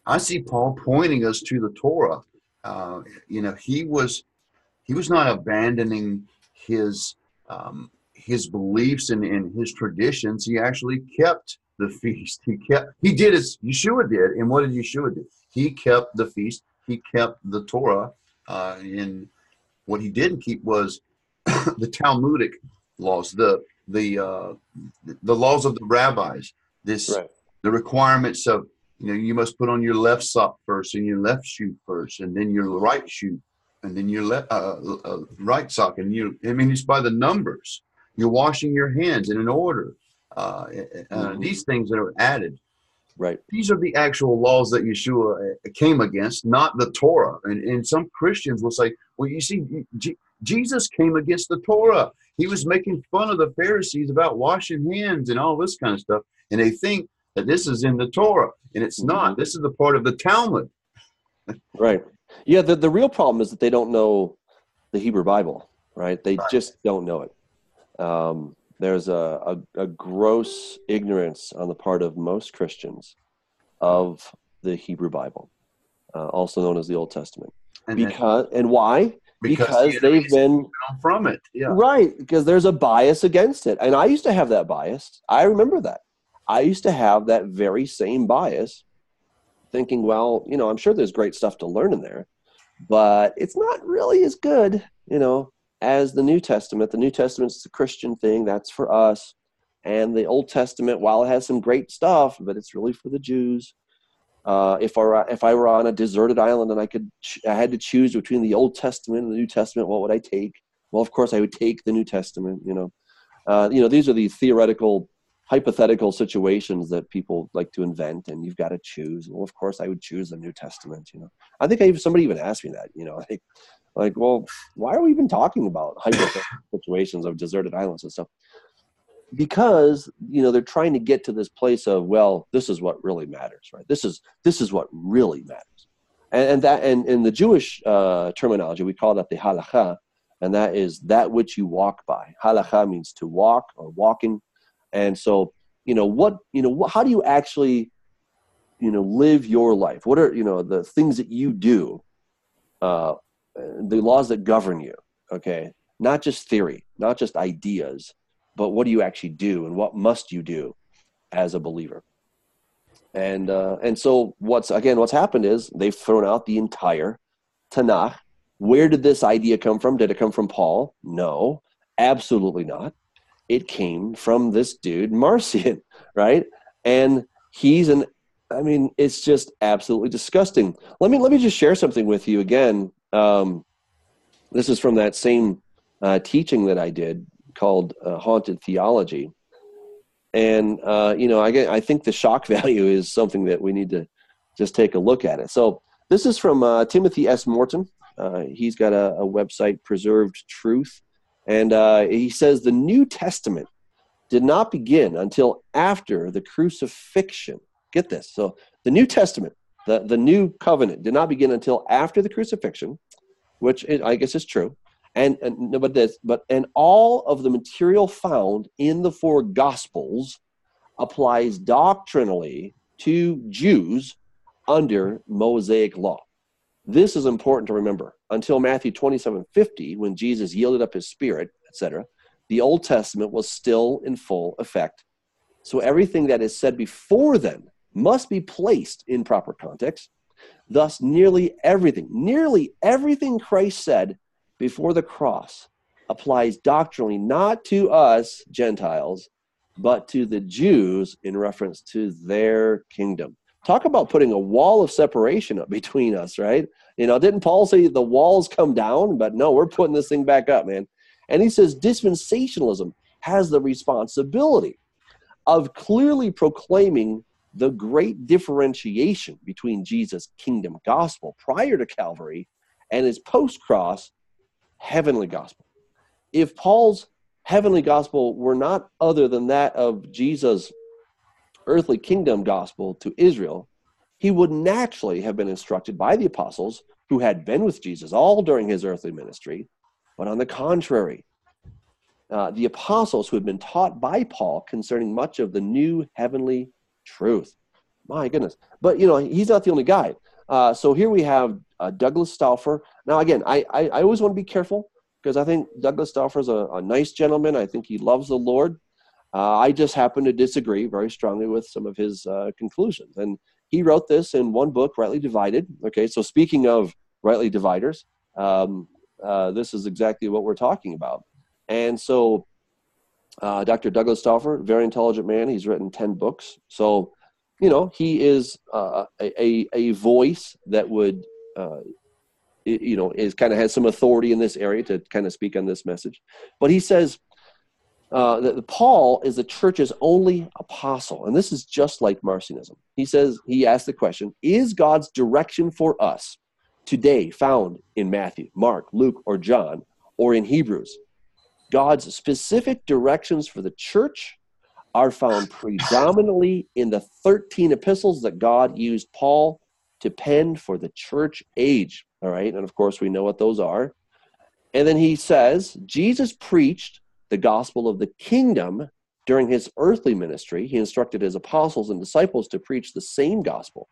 I see Paul pointing us to the Torah. Uh, you know, he was he was not abandoning his um, his beliefs and, and his traditions. He actually kept the feast. He kept he did as Yeshua did, and what did Yeshua do? He kept the feast. He kept the Torah. Uh, and what he didn't keep was the Talmudic laws, the the uh, the laws of the rabbis. This Right. the requirements of you know you must put on your left sock first and your left shoe first and then your right shoe and then your left uh, uh, right sock and you I mean it's by the numbers. You're washing your hands in an order. Uh, uh, Mhm. These things that are added Right. these are the actual laws that Yeshua uh, came against, not the Torah. And, and some Christians will say, well, you see, J- Jesus came against the Torah. He was making fun of the Pharisees about washing hands and all this kind of stuff. And they think that this is in the Torah, and it's not. This is the part of the Talmud. Right. Yeah. The the real problem is that they don't know the Hebrew Bible. Right. They Right. just don't know it. Um, there's a, a, a gross ignorance on the part of most Christians of the Hebrew Bible, uh, also known as the Old Testament. And Because and why? Because, the they've been from it. Yeah. right. Because there's a bias against it, and I used to have that bias. I remember that. I used to have that very same bias, thinking, well, you know, I'm sure there's great stuff to learn in there, but it's not really as good, you know, as the New Testament. The New Testament's the Christian thing, that's for us. And the Old Testament, while it has some great stuff, but it's really for the Jews. Uh, if I were, if I were on a deserted island and I could I had to choose between the Old Testament and the New Testament, what would I take? Well, of course, I would take the New Testament. You know, uh, you know these are the theoretical, hypothetical situations that people like to invent, and you've got to choose. Well, of course, I would choose the New Testament. You know, I think I somebody even asked me that. You know, like, like, well, why are we even talking about situations of deserted islands and stuff? because you know they're trying to get to this place of well this is what really matters right? This is this is what really matters. And, and that and in the jewish uh, terminology we call that the halacha and that is that which you walk by. Halacha means to walk or walking. And so you know what you know how do you actually you know live your life? What are you know the things that you do uh, the laws that govern you okay? Not just theory not just ideas but what do you actually do and what must you do as a believer? And uh, and so what's again what's happened is they've thrown out the entire tanakh. Where did this idea come from? Did it come from paul? No absolutely not. It came from this dude marcion right? And he's an i mean it's just absolutely disgusting. Let me let me just share something with you again um, this is from that same uh, teaching that i did called uh, haunted theology. And uh, you know I, get, I think the shock value is something that we need to just take a look at it. So this is from uh, timothy s. Morton. Uh, he's got a, a, website preserved truth. And uh, he says the new testament did not begin until after the crucifixion. Get this. So the new testament the, the new covenant did not begin until after the crucifixion which i guess is true and, and but this, but and all of the material found in the four gospels applies doctrinally to Jews under Mosaic law. This is important to remember. Until Matthew 27 50, when Jesus yielded up his spirit, etc., the Old Testament was still in full effect. So everything that is said before then must be placed in proper context. Thus, nearly everything, nearly everything Christ said before the cross applies doctrinally not to us Gentiles, but to the Jews in reference to their kingdom. talk about putting a wall of separation up between us, right? You know, didn't Paul say the walls come down? But no, we're putting this thing back up, man. And he says dispensationalism has the responsibility of clearly proclaiming the great differentiation between Jesus' kingdom gospel prior to Calvary and his post cross heavenly gospel. If Paul's heavenly gospel were not other than that of Jesus' earthly kingdom gospel to Israel, he would naturally have been instructed by the apostles who had been with Jesus all during his earthly ministry. But on the contrary, uh, the apostles who had been taught by Paul concerning much of the new heavenly truth. My goodness. But, you know, he's not the only guy. Uh, so here we have uh, Douglas Stauffer. Now, again, I, I, I always want to be careful because I think Douglas Stauffer is a, a, nice gentleman. I think he loves the Lord. Uh, I just happen to disagree very strongly with some of his uh, conclusions. And he wrote this in one book, Rightly Divided. Okay, so speaking of rightly dividers, um, uh, this is exactly what we're talking about. And so, uh, Dr. Douglas Stauffer, very intelligent man. He's written 10 books. So, you know, he is uh, a, a voice that would, uh, you know, is kind of has some authority in this area to kind of speak on this message. But he says uh, that Paul is the church's only apostle. And this is just like Marcionism. He says, he asked the question Is God's direction for us today found in Matthew, Mark, Luke, or John, or in Hebrews? God's specific directions for the church are found predominantly in the 13 epistles that God used Paul to pen for the church age. All right, and of course, we know what those are. And then he says, Jesus preached the gospel of the kingdom during his earthly ministry. He instructed his apostles and disciples to preach the same gospel.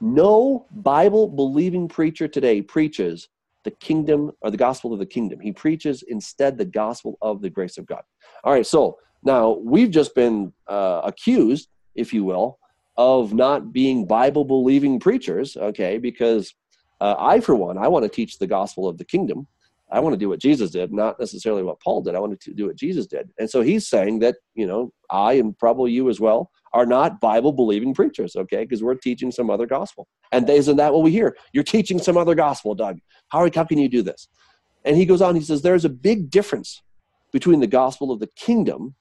No Bible believing preacher today preaches the kingdom or the gospel of the kingdom. He preaches instead the gospel of the grace of God. All right, so now we've just been uh, accused, if you will, of not being Bible believing preachers, okay, because uh, I, for one, I want to teach the gospel of the kingdom. I want to do what Jesus did, not necessarily what Paul did. I want to do what Jesus did. And so he's saying that, you know, I and probably you as well are not Bible believing preachers, okay? Because we're teaching some other gospel. And isn't that what we hear? You're teaching some other gospel, Doug. How, how can you do this? And he goes on, he says, there's a big difference between the gospel of the kingdom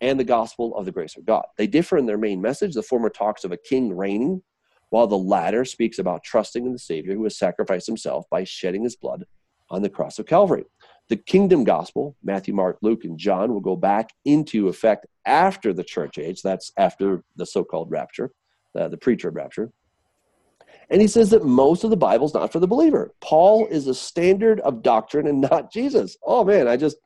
and the gospel of the grace of God. They differ in their main message. The former talks of a king reigning, while the latter speaks about trusting in the Savior who has sacrificed himself by shedding his blood on the cross of Calvary. The kingdom gospel, Matthew, Mark, Luke, and John, will go back into effect after the church age. That's after the so called rapture, uh, the pre trib rapture. And he says that most of the Bible's not for the believer. Paul is a standard of doctrine and not Jesus. Oh man, I just,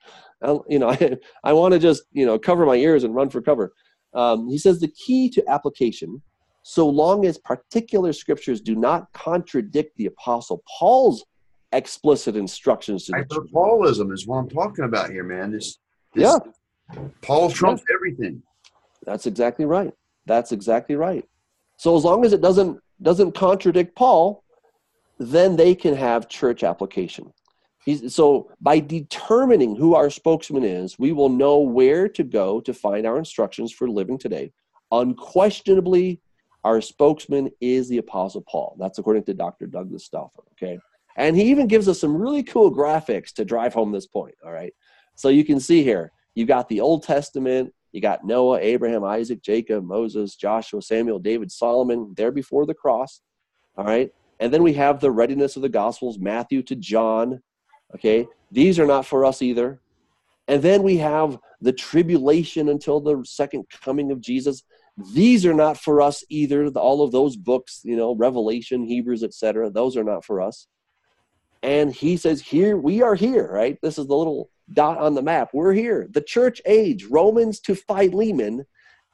you know, I, I want to just, you know, cover my ears and run for cover. Um, he says the key to application, so long as particular scriptures do not contradict the apostle Paul's explicit instructions to the Paulism is what I'm talking about here, man. This, this yeah. Paul trumps everything. That's exactly right. That's exactly right. So as long as it doesn't doesn't contradict Paul, then they can have church application. He's, so by determining who our spokesman is, we will know where to go to find our instructions for living today. Unquestionably, our spokesman is the Apostle Paul. That's according to Dr. Douglas Stauffer. Okay. And he even gives us some really cool graphics to drive home this point. All right. So you can see here, you've got the Old Testament, you got Noah, Abraham, Isaac, Jacob, Moses, Joshua, Samuel, David, Solomon, there before the cross. All right. And then we have the readiness of the Gospels, Matthew to John. Okay. These are not for us either. And then we have the tribulation until the second coming of Jesus. These are not for us either. All of those books, you know, Revelation, Hebrews, etc. Those are not for us. And he says, Here, we are here, right? This is the little dot on the map. We're here. The church age, Romans to Philemon,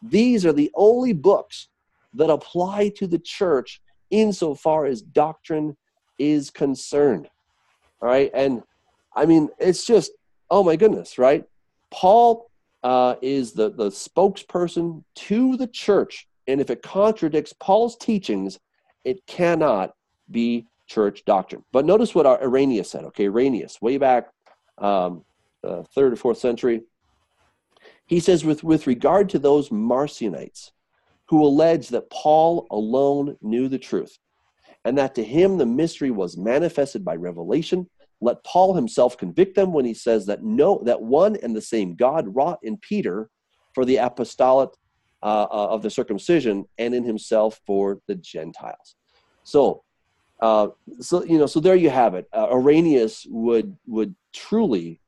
these are the only books that apply to the church insofar as doctrine is concerned. All right. And I mean, it's just, oh my goodness, right? Paul uh, is the, the spokesperson to the church. And if it contradicts Paul's teachings, it cannot be church doctrine. But notice what our Irenaeus said, okay? Irenaeus, way back um, uh, third or fourth century. He says, with, with regard to those Marcionites who allege that Paul alone knew the truth, and that to him the mystery was manifested by revelation. Let Paul himself convict them when he says that no, that one and the same God wrought in Peter for the apostolate uh, uh, of the circumcision and in himself for the Gentiles. So, uh, so you know, so there you have it. Uh, Irenaeus would would truly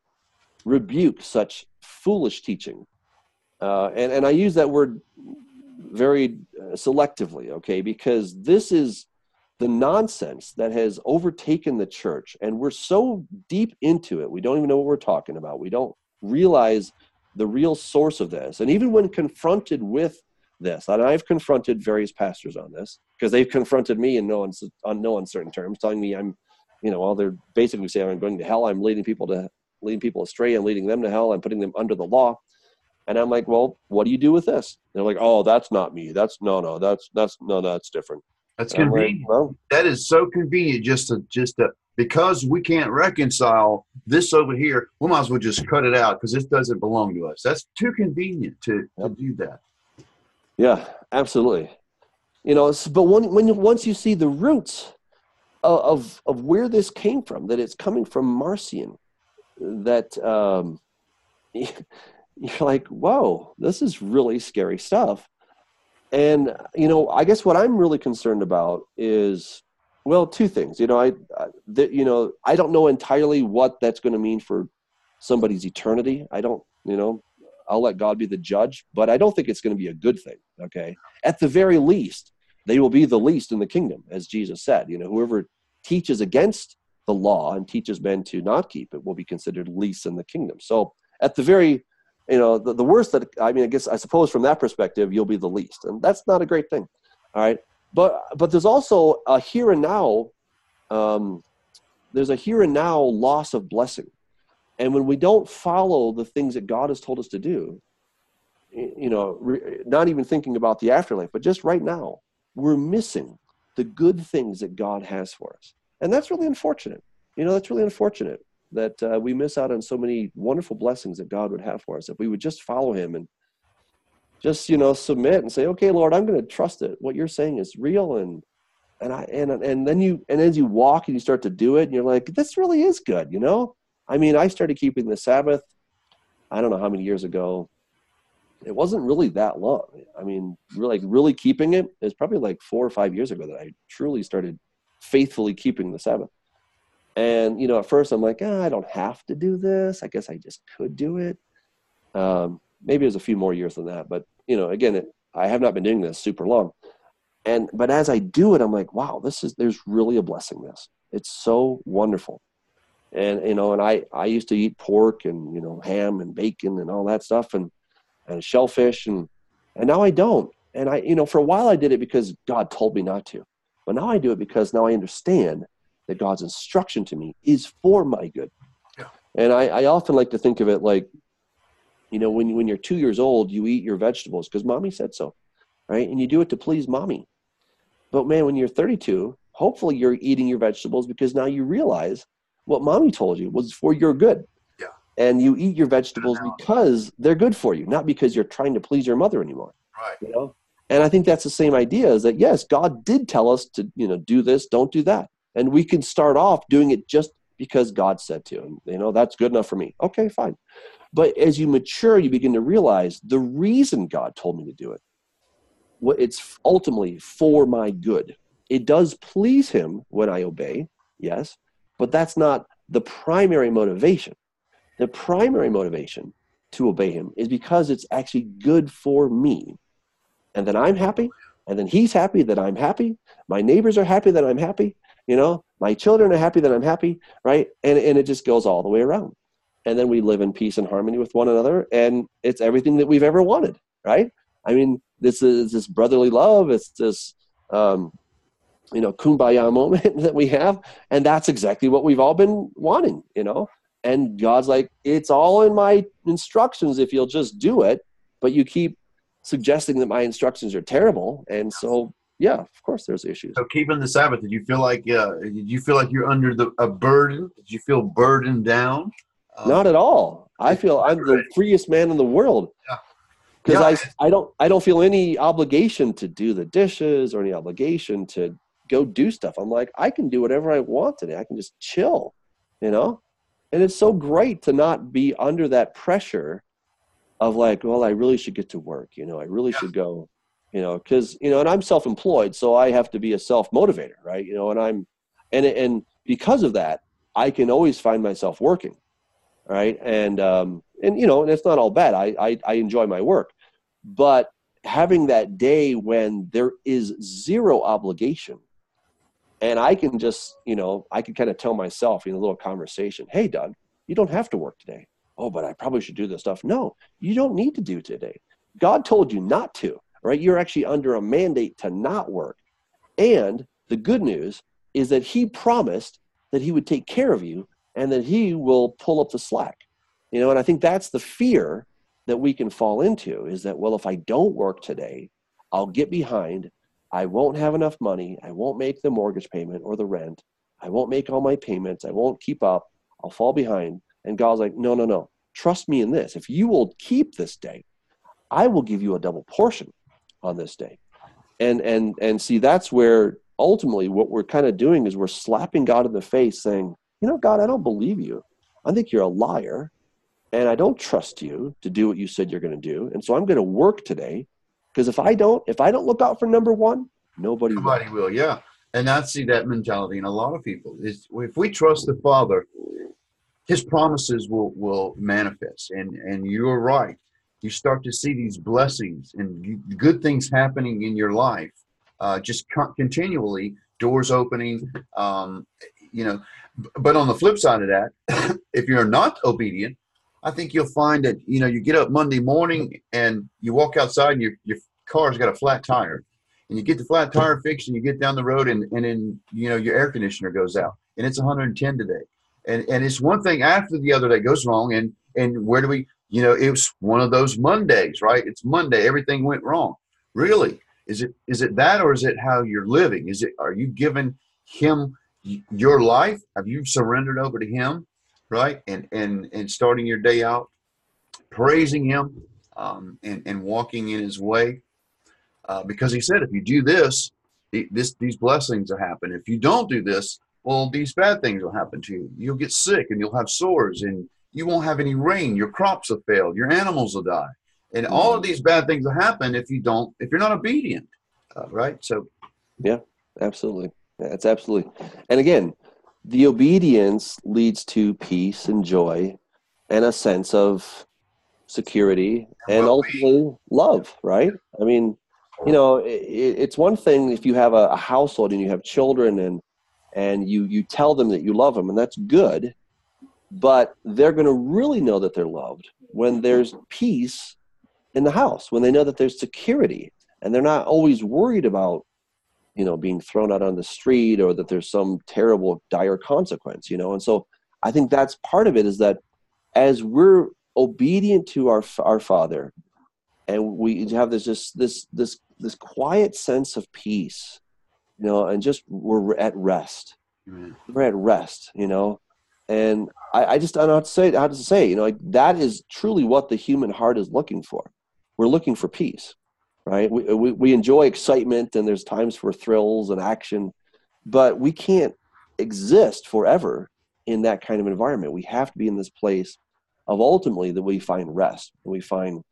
rebuke such foolish teaching, uh, and and I use that word very uh, selectively, okay, because this is the nonsense that has overtaken the church, and we're so deep into it, we don't even know what we're talking about. We don't realize the real source of this, and even when confronted with this, and I've confronted various pastors on this because they've confronted me in no on no uncertain terms, telling me I'm, you know, well, they're basically saying I'm going to hell. I'm leading people to leading people astray. I'm leading them to hell. I'm putting them under the law. And I'm like, well, what do you do with this? They're like, oh, that's not me. That's no, no, that's that's no, that's different. That's convenient. Like, well, that is so convenient. Just to just to because we can't reconcile this over here. We might as well just cut it out because this doesn't belong to us. That's too convenient to to do that. Yeah, absolutely. You know, but when when once you see the roots of of, of where this came from, that it's coming from Marcion, that um, you're like, whoa, this is really scary stuff. And you know, I guess what I'm really concerned about is, well, two things. You know, I, that you know, I don't know entirely what that's going to mean for somebody's eternity. I don't, you know, I'll let God be the judge, but I don't think it's going to be a good thing. Okay, at the very least, they will be the least in the kingdom, as Jesus said. You know, whoever teaches against the law and teaches men to not keep it will be considered least in the kingdom. So, at the very you know the, the worst that i mean i guess i suppose from that perspective you'll be the least and that's not a great thing all right? But but there's also a here and now um, there's a here and now loss of blessing. And when we don't follow the things that god has told us to do you know re, not even thinking about the afterlife but just right now we're missing the good things that god has for us and that's really unfortunate you know that's really unfortunate that uh, we miss out on so many wonderful blessings that God would have for us if we would just follow Him and just you know submit and say, "Okay, Lord, I'm going to trust it. What you're saying is real." And and I and and then you and as you walk and you start to do it, and you're like, "This really is good," you know. I mean, I started keeping the Sabbath. I don't know how many years ago. It wasn't really that long. I mean, really, like really keeping it is probably like four or five years ago that I truly started faithfully keeping the Sabbath. And you know, at first I'm like, oh, I don't have to do this. I guess I just could do it. Um, maybe it was a few more years than that, but you know, again, it, I have not been doing this super long. And but as I do it, I'm like, wow, this is there's really a blessing. This it's so wonderful. And you know, and I I used to eat pork and you know ham and bacon and all that stuff and and shellfish and and now I don't. And I you know for a while I did it because God told me not to, but now I do it because now I understand that God's instruction to me is for my good. Yeah. And I, I often like to think of it like, you know, when, when you're two years old, you eat your vegetables because mommy said so, right? And you do it to please mommy. But man, when you're 32, hopefully you're eating your vegetables because now you realize what mommy told you was for your good. Yeah. And you eat your vegetables because they're good for you, not because you're trying to please your mother anymore. Right. You know? And I think that's the same idea is that yes, God did tell us to, you know, do this, don't do that and we can start off doing it just because God said to. And, you know, that's good enough for me. Okay, fine. But as you mature, you begin to realize the reason God told me to do it. It's ultimately for my good. It does please Him when I obey, yes, but that's not the primary motivation. The primary motivation to obey Him is because it's actually good for me. And then I'm happy, and then He's happy that I'm happy. My neighbors are happy that I'm happy you know? My children are happy that i'm happy right? And, and it just goes all the way around. And then we live in peace and harmony with one another and it's everything that we've ever wanted right? I mean this is this brotherly love it's this um, you know kumbaya moment that we have and that's exactly what we've all been wanting you know? And god's like it's all in my instructions if you'll just do it but you keep suggesting that my instructions are terrible and so yeah, of course, there's issues. So keeping the Sabbath, did you feel like uh, did you feel like you're under the a burden? Did you feel burdened down? Um, Not at all. I feel I'm the freest man in the world. Yeah. because yeah. I, I don't i don't feel any obligation to do the dishes or any obligation to go do stuff i'm like i can do whatever i want today i can just chill you know and it's so great to not be under that pressure of like well i really should get to work you know i really yeah. should go you know because you know and i'm self-employed so i have to be a self-motivator right? You know and i'm and and because of that i can always find myself working right? And um and you know and it's not all bad. I i, I enjoy my work. But having that day when there is zero obligation and i can just you know i can kind of tell myself in a little conversation hey doug you don't have to work today oh but i probably should do this stuff. No you don't need to do today. God told you not to right? You're actually under a mandate to not work. And the good news is that he promised that he would take care of you and that he will pull up the slack. You know and i think that's the fear that we can fall into is that well if i don't work today i'll get behind. I won't have enough money. I won't make the mortgage payment or the rent. I won't make all my payments. I won't keep up. I'll fall behind and god's like no no no trust me in this if you will keep this day i will give you a double portion on this day and and and see that's where ultimately what we're kind of doing is we're slapping god in the face saying you know god i don't believe you i think you're a liar and I don't trust you to do what you said you're going to do. And so I'm going to work today because if I don't, if I don't look out for number one, nobody, nobody will. will. Yeah, and I see that mentality in a lot of people. Is if we trust the Father, His promises will will manifest. And and you're right. You start to see these blessings and good things happening in your life, uh, just continually doors opening. Um, you know, but on the flip side of that, if you're not obedient, I think you'll find that you know you get up Monday morning and you walk outside and your your car's got a flat tire, and you get the flat tire fixed and you get down the road and and then you know your air conditioner goes out and it's 110 today, and and it's one thing after the other that goes wrong and and where do we you know it was one of those Mondays right? It's Monday everything went wrong. Really, is it is it that or is it how you're living? Is it are you giving him your life? Have you surrendered over to him? right? And and and starting your day out praising Him um, and and walking in His way, uh, because He said, if you do this, this these blessings will happen. If you don't do this, well, these bad things will happen to you. You'll get sick and you'll have sores and you won't have any rain. Your crops will fail. Your animals will die. And all of these bad things will happen if you don't, if you're not obedient, uh, right? So, yeah, absolutely. That's absolutely. And again, the obedience leads to peace and joy and a sense of security and ultimately love right i mean you know it, it's one thing if you have a, a, household and you have children and and you you tell them that you love them and that's good but they're going to really know that they're loved when there's peace in the house when they know that there's security and they're not always worried about you know being thrown out on the street or that there's some terrible dire consequence you know? And so i think that's part of it is that as we're obedient to our our father and we have this just this this this quiet sense of peace you know and just we're at rest Amen. we're at rest you know and I, I just I don't know how to say how to say you know like that is truly what the human heart is looking for we're looking for peace right? We, we, we enjoy excitement and there's times for thrills and action, but we can't exist forever in that kind of environment. We have to be in this place of ultimately that we find rest, and we find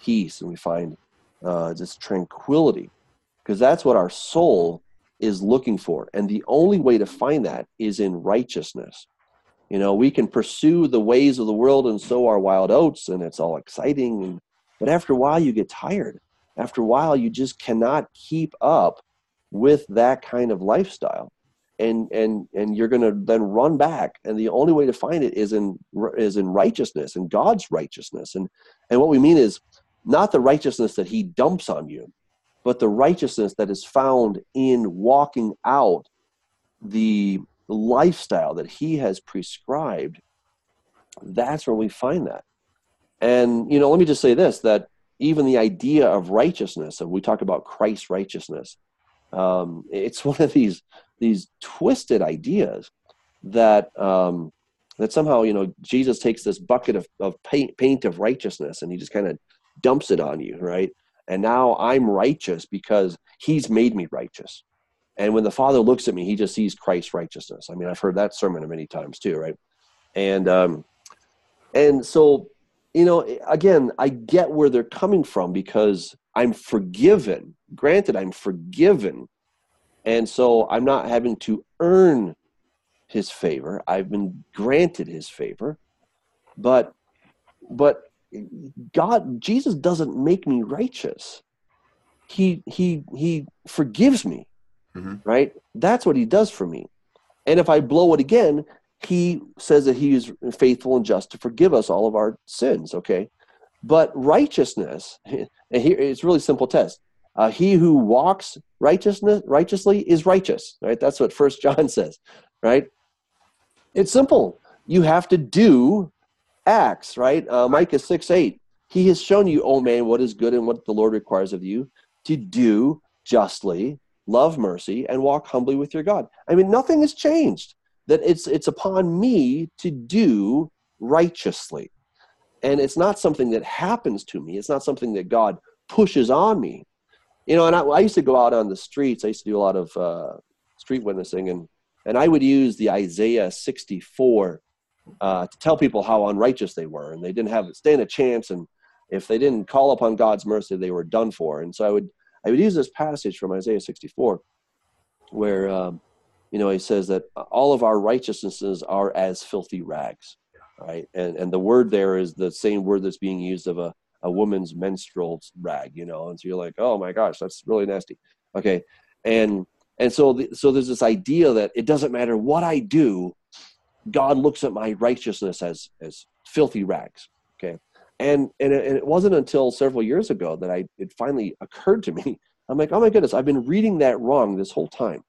peace, and we find uh, just tranquility, because that's what our soul is looking for. And the only way to find that is in righteousness. You know, we can pursue the ways of the world and sow our wild oats, and it's all exciting. But after a while, you get tired after a while you just cannot keep up with that kind of lifestyle and and and you're going to then run back and the only way to find it is in is in righteousness and god's righteousness and and what we mean is not the righteousness that he dumps on you but the righteousness that is found in walking out the lifestyle that he has prescribed that's where we find that and you know let me just say this that even the idea of righteousness, and we talk about Christ's righteousness, um, it's one of these these twisted ideas that um, that somehow you know Jesus takes this bucket of, of paint, paint of righteousness and he just kind of dumps it on you, right? And now I'm righteous because he's made me righteous. And when the Father looks at me, he just sees Christ's righteousness. I mean, I've heard that sermon many times too, right? And um, and so, you know, again, I get where they're coming from because I'm forgiven. Granted, I'm forgiven, and so I'm not having to earn His favor. I've been granted His favor, but but God, Jesus doesn't make me righteous. He he he forgives me, mm-hmm. right? That's what He does for me. And if I blow it again, he says that he is faithful and just to forgive us all of our sins okay but righteousness and here it's really simple test uh, he who walks righteousness righteously is righteous right that's what first john says right it's simple you have to do acts right? Uh, micah 6 8 he has shown you oh man what is good and what the lord requires of you to do justly love mercy and walk humbly with your god. I mean nothing has changed that it's it's upon me to do righteously. And it's not something that happens to me. It's not something that god pushes on me. You know and i, I used to go out on the streets. I used to do a lot of uh, street witnessing and and i would use the isaiah 64 uh, to tell people how unrighteous they were and they didn't have stand a chance and if they didn't call upon god's mercy they were done for and so i would i would use this passage from isaiah 64 where um, you know, he says that all of our righteousnesses are as filthy rags, right? And and the word there is the same word that's being used of a a woman's menstrual rag, you know. And so you're like, oh my gosh, that's really nasty. Okay, and and so the, so there's this idea that it doesn't matter what I do, God looks at my righteousness as as filthy rags. Okay, and and it, and it wasn't until several years ago that I it finally occurred to me. I'm like, oh my goodness, I've been reading that wrong this whole time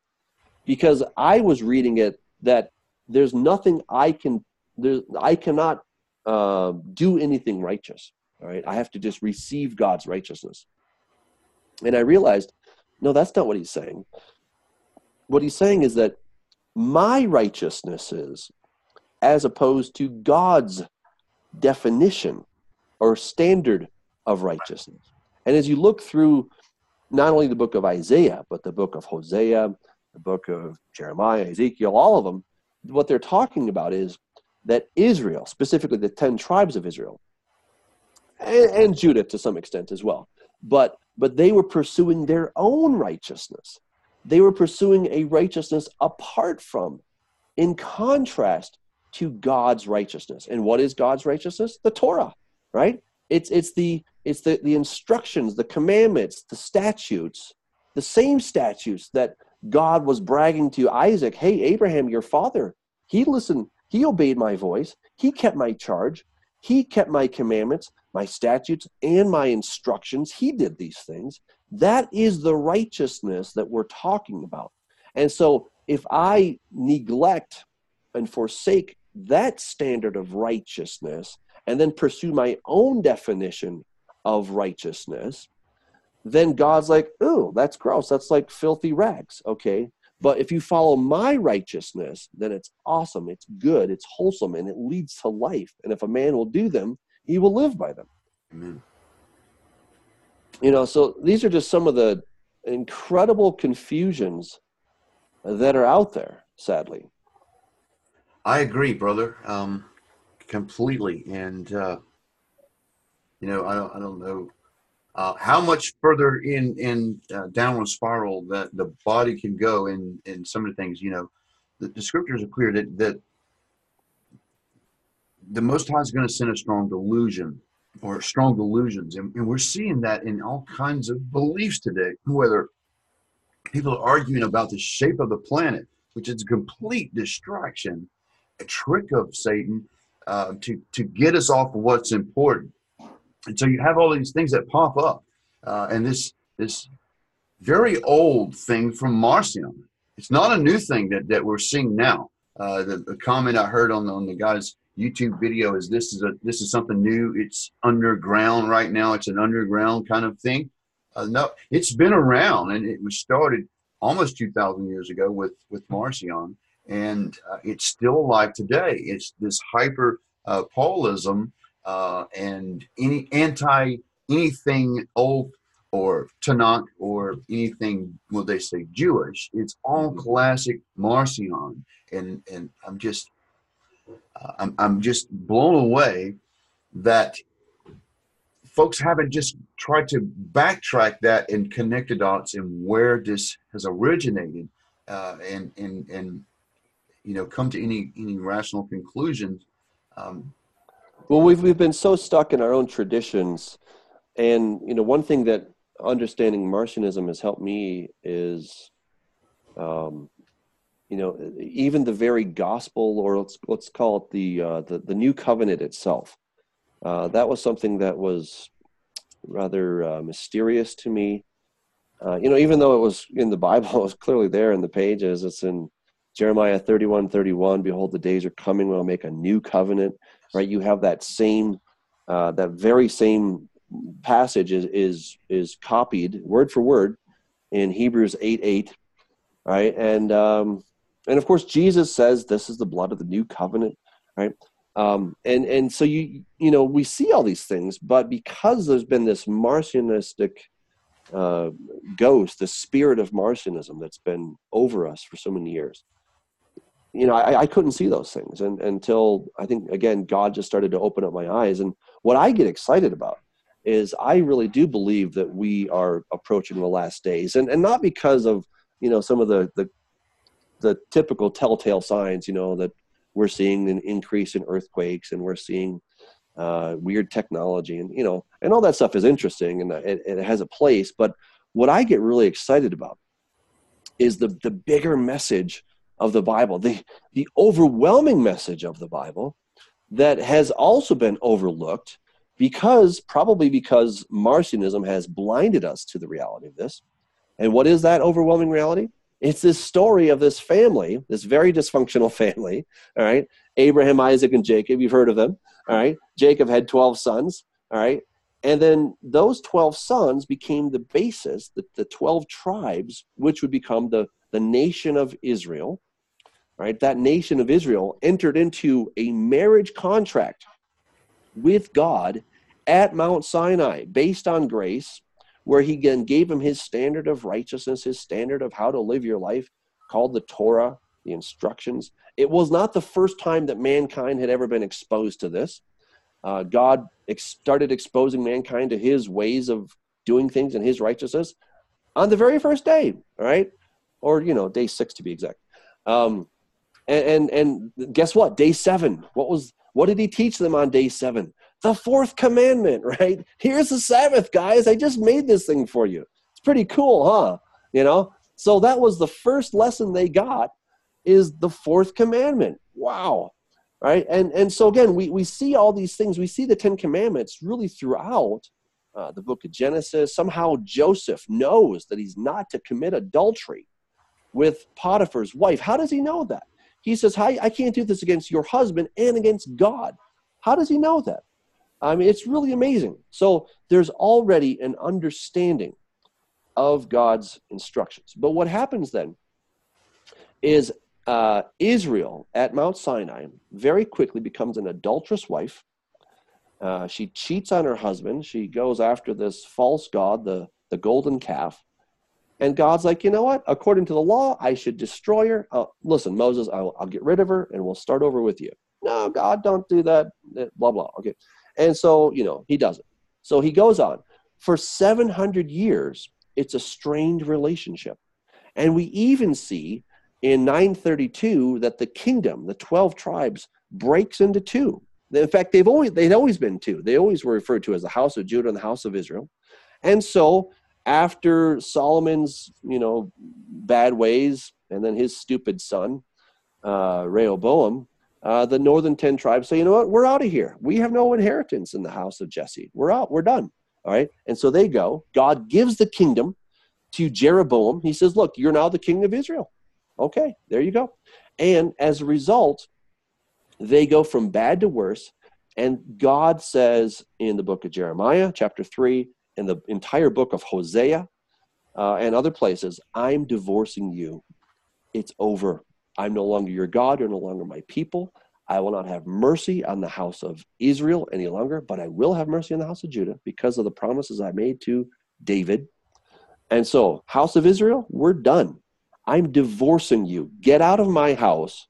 because I was reading it that there's nothing I can there I cannot uh, do anything righteous. All right, I have to just receive God's righteousness. And I realized, no, that's not what he's saying. What he's saying is that my righteousness is as opposed to God's definition or standard of righteousness. And as you look through not only the book of Isaiah, but the book of Hosea, the book of Jeremiah, Ezekiel, all of them, what they're talking about is that Israel, specifically the 10 tribes of Israel, and, and Judah to some extent as well, but, but they were pursuing their own righteousness. They were pursuing a righteousness apart from, in contrast to God's righteousness. And what is God's righteousness? The Torah, right? It's, it's, the, it's the, the instructions, the commandments, the statutes, the same statutes that God was bragging to Isaac, hey, Abraham, your father, he listened, he obeyed my voice, he kept my charge, he kept my commandments, my statutes, and my instructions. He did these things. That is the righteousness that we're talking about. And so if I neglect and forsake that standard of righteousness and then pursue my own definition of righteousness, then God's like, oh, that's gross. That's like filthy rags. Okay. But if you follow my righteousness, then it's awesome. It's good. It's wholesome and it leads to life. And if a man will do them, he will live by them. Amen. You know, so these are just some of the incredible confusions that are out there, sadly. I agree, brother, um, completely. And, uh, you know, I don't, I don't know uh, how much further in in uh, downward spiral that the body can go in in some of the things you know the, the scriptures are clear that that the most high is going to send a strong delusion or strong delusions and, and we're seeing that in all kinds of beliefs today whether people are arguing about the shape of the planet which is a complete distraction trick of satan uh, to to get us off of what's important and so you have all these things that pop up, uh, and this this very old thing from Marcion. It's not a new thing that, that we're seeing now. Uh, the, the, comment I heard on the, on the guy's YouTube video is this is a this is something new. It's underground right now. It's an underground kind of thing. Uh, no, it's been around, and it was started almost two thousand years ago with with Marcion, and uh, it's still alive today. It's this hyper uh, Paulism uh, and any anti anything old or Tanakh or anything, will they say Jewish. It's all classic Marcion. And, and I'm just, uh, I'm, I'm just blown away that folks haven't just tried to backtrack that and connect the dots and where this has originated uh, and, and, and, you know, come to any, any rational conclusions. Um, well, we've, we've been so stuck in our own traditions. And, you know, one thing that understanding Marcionism has helped me is, um, you know, even the very gospel, or let's let's call it the uh, the, the new covenant itself. Uh, that was something that was rather uh, mysterious to me. Uh, you know, even though it was in the Bible, it was clearly there in the pages. It's in Jeremiah 31, 31. Behold, the days are coming when I'll make a new covenant. Right? You have that same, uh, that very same passage is is is copied word for word in Hebrews 8 8, right? And um, and of course Jesus says this is the blood of the new covenant, right? Um, and and so you you know we see all these things, but because there's been this Marcionistic uh, ghost, the spirit of Marcionism that's been over us for so many years, you know, I, I couldn't see those things and, until I think again God just started to open up my eyes. And what I get excited about is I really do believe that we are approaching the last days, and and not because of you know some of the the the typical telltale signs, you know, that we're seeing an increase in earthquakes and we're seeing uh, weird technology, and you know, and all that stuff is interesting and it, it has a place. But what I get really excited about is the the bigger message of the Bible, the the overwhelming message of the Bible that has also been overlooked because probably because Marcionism has blinded us to the reality of this. And what is that overwhelming reality? It's this story of this family, this very dysfunctional family, all right? Abraham, Isaac, and Jacob, you've heard of them, all right? Jacob had 12 sons, all right? And then those 12 sons became the basis, the, the 12 tribes, which would become the, the nation of Israel, right? That nation of Israel entered into a marriage contract with God at Mount Sinai based on grace, where he again gave him his standard of righteousness, his standard of how to live your life, called the Torah, the instructions. It was not the first time that mankind had ever been exposed to this. Uh, God ex- started exposing mankind to his ways of doing things and his righteousness on the very first day, right? Or, you know, day six to be exact. Um, and, and, and guess what? Day seven. What was what did he teach them on day seven? the fourth commandment, right? Here's the Sabbath, guys. I just made this thing for you. It's pretty cool, huh? You know? So that was the first lesson they got is the fourth commandment. Wow. Right? And and so again, we, we see all these things. We see the Ten Commandments really throughout uh, the book of Genesis. Somehow Joseph knows that he's not to commit adultery with Potiphar's wife. How does he know that? He says, I, I can't do this against your husband and against God. How does he know that? I mean, it's really amazing. So there's already an understanding of God's instructions. But what happens then is uh, Israel at Mount Sinai very quickly becomes an adulterous wife. Uh, she cheats on her husband. She goes after this false god, the, the golden calf. And God's like, you know what? According to the law, I should destroy her. Uh, listen, Moses, I'll, I'll get rid of her and we'll start over with you. No, God, don't do that. Blah, blah. Okay. And so, you know, he doesn't. So he goes on. For 700 years, it's a strained relationship. And we even see in 932 that the kingdom, the 12 tribes, breaks into two. In fact, they've always they'd always been two. They always were referred to as the house of Judah and the house of Israel. And so after Solomon's, you know, bad ways and then his stupid son, uh, Rehoboam, uh, the northern 10 tribes say, you know what, we're out of here. We have no inheritance in the house of Jesse. We're out. We're done. All right. And so they go. God gives the kingdom to Jeroboam. He says, look, you're now the king of Israel. Okay, there you go. And as a result, they go from bad to worse. And God says in the book of Jeremiah, chapter 3, in the entire book of Hosea, uh, and other places, I'm divorcing you. It's over. I'm no longer your God. You're no longer my people. I will not have mercy on the house of Israel any longer, but I will have mercy on the house of Judah because of the promises I made to David. And so, house of Israel, we're done. I'm divorcing you. Get out of my house.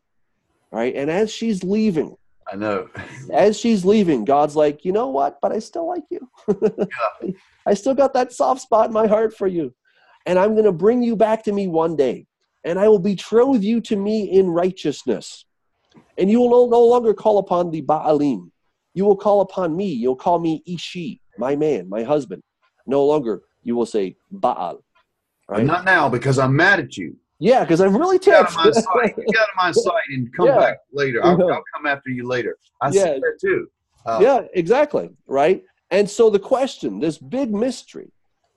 Right? And as she's leaving, I know. as she's leaving, God's like, you know what? But I still like you. yeah. I still got that soft spot in my heart for you. And I'm going to bring you back to me one day. And I will betroth you to me in righteousness. And you will no, longer call upon the Baalim. You will call upon me. You'll call me Ishi, my man, my husband. No longer you will say Baal. Right? Not now because I'm mad at you. Yeah, because I'm really ticked. Get out of my sight. Get out of my sight and come yeah. back later. I'll, I'll, come after you later. I yeah. see that too. Uh, yeah, exactly. Right. And so the question, this big mystery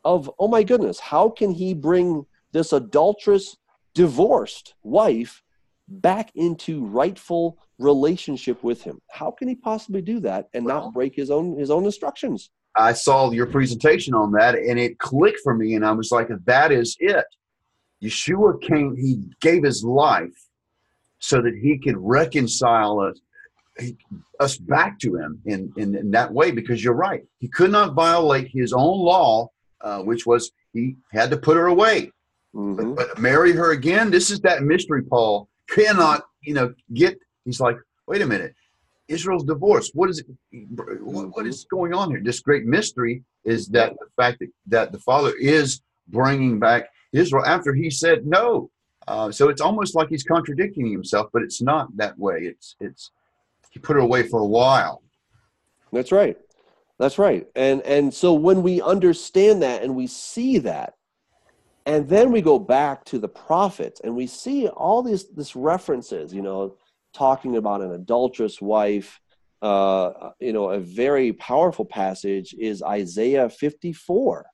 of, oh my goodness, how can he bring this adulterous, divorced wife back into rightful relationship with him? How can he possibly do that and well, not break his own his own instructions? I saw your presentation on that and it clicked for me and I was like, that is it. Yeshua came, he gave his life so that he could reconcile us, us back to him in, in, in that way because you're right. He could not violate his own law, uh, which was he had to put her away. Mm-hmm. But, but marry her again, this is that mystery Paul cannot, you know, get, he's like, wait a minute Israel's divorce. What is it? What is going on here? This great mystery is that the fact that, that the father is bringing back Israel after he said no. Uh, so it's almost like he's contradicting himself, but it's not that way. It's it's he put it away for a while. That's right. That's right. And and so when we understand that and we see that, and then we go back to the prophets and we see all these this references, you know, talking about an adulterous wife. Uh, you know, a very powerful passage is Isaiah 54,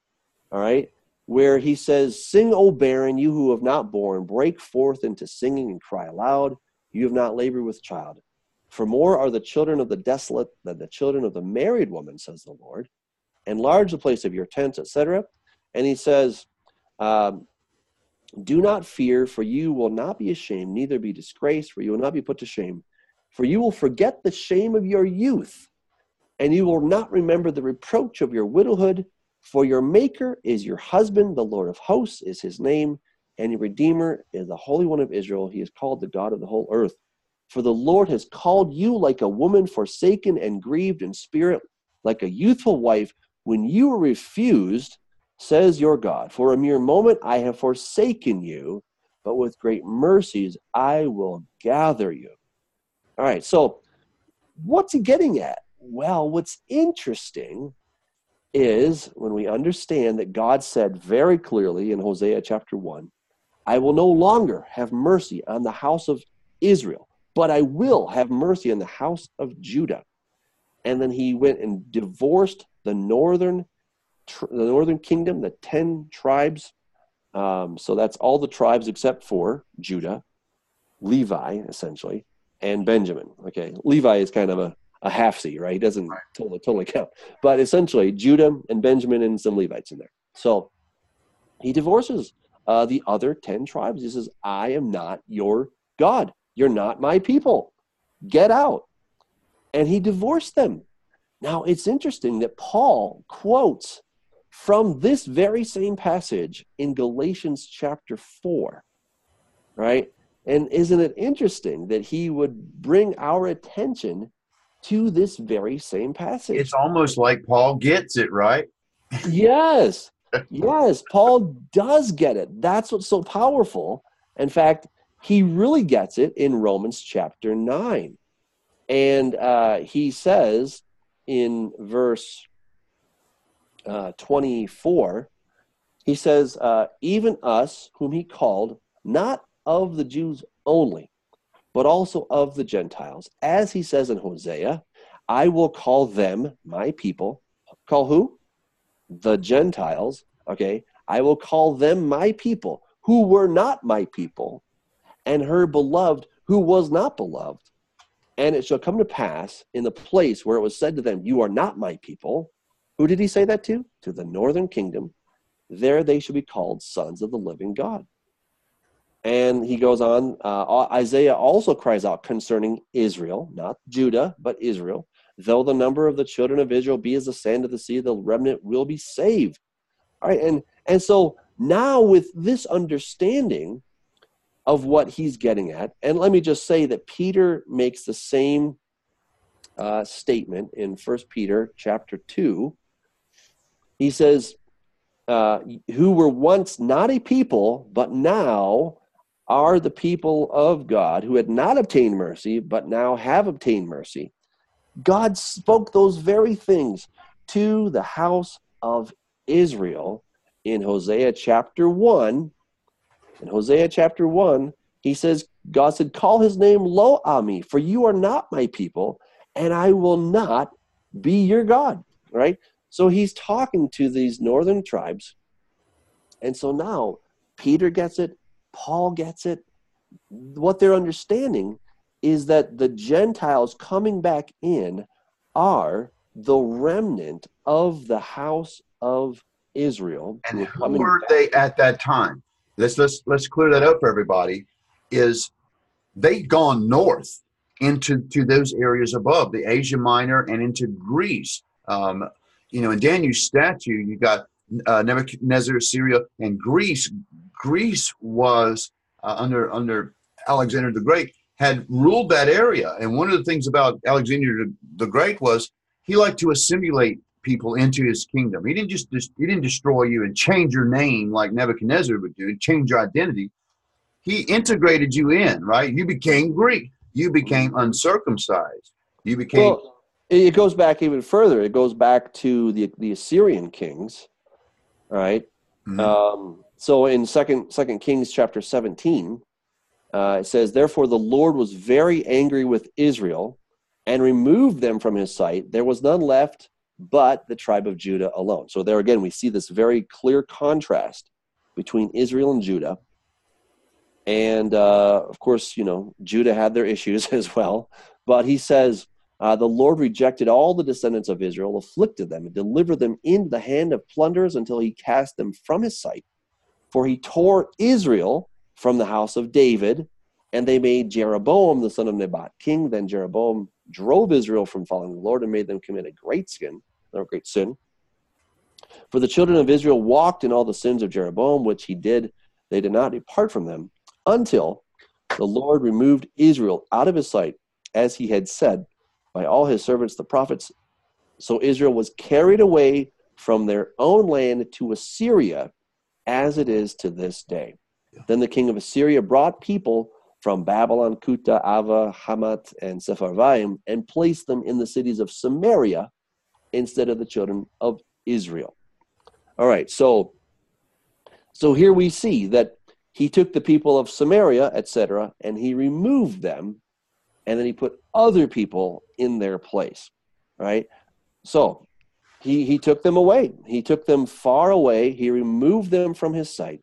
all right, where he says, Sing, O barren, you who have not borne, break forth into singing and cry aloud, you have not labored with child. For more are the children of the desolate than the children of the married woman, says the Lord. Enlarge the place of your tents, etc. And he says, um, do not fear, for you will not be ashamed, neither be disgraced, for you will not be put to shame. For you will forget the shame of your youth, and you will not remember the reproach of your widowhood. For your Maker is your husband, the Lord of hosts is his name, and your Redeemer is the Holy One of Israel. He is called the God of the whole earth. For the Lord has called you like a woman forsaken and grieved in spirit, like a youthful wife, when you were refused says your God, For a mere moment I have forsaken you, but with great mercies I will gather you. All right, so what's he getting at? Well, what's interesting is when we understand that God said very clearly in Hosea chapter 1 I will no longer have mercy on the house of Israel, but I will have mercy on the house of Judah. And then he went and divorced the northern the northern kingdom, the 10 tribes. Um, so that's all the tribes except for Judah, Levi, essentially, and Benjamin. Okay. Levi is kind of a, a half C, right? He doesn't right. totally, totally count. But essentially, Judah and Benjamin and some Levites in there. So he divorces uh, the other 10 tribes. He says, I am not your God. You're not my people. Get out. And he divorced them. Now, it's interesting that Paul quotes from this very same passage in Galatians chapter 4, right? And isn't it interesting that he would bring our attention to this very same passage? It's almost like Paul gets it, right? yes. Yes, Paul does get it. That's what's so powerful. In fact, he really gets it in Romans chapter 9. And uh, he says in verse uh, 24, he says, uh, Even us, whom he called, not of the Jews only, but also of the Gentiles. As he says in Hosea, I will call them my people. Call who? The Gentiles. Okay. I will call them my people who were not my people, and her beloved who was not beloved. And it shall come to pass in the place where it was said to them, You are not my people, who did he say that to? To the northern kingdom. There they shall be called sons of the living God. And he goes on, uh, Isaiah also cries out concerning Israel, not Judah, but Israel. Though the number of the children of Israel be as the sand of the sea, the remnant will be saved. All right, and and so now with this understanding of what he's getting at, and let me just say that Peter makes the same uh, statement in First Peter chapter two. He says, uh, "Who were once not a people, but now are the people of God, who had not obtained mercy, but now have obtained mercy." God spoke those very things to the house of Israel in Hosea chapter 1. In Hosea chapter 1, he says, God said, Call his name Lo Ami, for you are not my people, and I will not be your God. Right? So he's talking to these northern tribes. And so now Peter gets it, Paul gets it. What they're understanding is that the Gentiles coming back in are the remnant of the house of Israel. And who were they at that time? Let's let's let's clear that up for everybody. Is they'd gone north into to those areas above the Asia Minor and into Greece. Um, you know, in Daniel's statue, you got uh, Nebuchadnezzar, Syria, and Greece. Greece was uh, under under Alexander the Great had ruled that area. And one of the things about Alexander the Great was he liked to assimilate people into his kingdom. He didn't just he didn't destroy you and change your name like Nebuchadnezzar would do change your identity. He integrated you in, right? You became Greek. You became uncircumcised. You became. Well, it goes back even further. It goes back to the the Assyrian kings, right? Mm-hmm. Um, so in second Second Kings chapter seventeen, uh, it says, Therefore the Lord was very angry with Israel and removed them from his sight. There was none left but the tribe of Judah alone. So there again, we see this very clear contrast between Israel and Judah. And uh, of course, you know, Judah had their issues as well. But he says, uh, the Lord rejected all the descendants of Israel, afflicted them, and delivered them into the hand of plunderers until he cast them from his sight. For he tore Israel from the house of David, and they made Jeroboam the son of Nebat king. Then Jeroboam drove Israel from following the Lord and made them commit a great sin, or great sin. For the children of Israel walked in all the sins of Jeroboam, which he did. They did not depart from them until the Lord removed Israel out of his sight, as he had said by all his servants the prophets. So Israel was carried away from their own land to Assyria, as it is to this day. Then the king of Assyria brought people from Babylon, Cuthah, Ava, Hamath, and Sepharvaim, and placed them in the cities of Samaria instead of the children of Israel. All right, so so here we see that he took the people of Samaria, etc., and he removed them, and then he put other people in their place. Right? So he he took them away. He took them far away. He removed them from his sight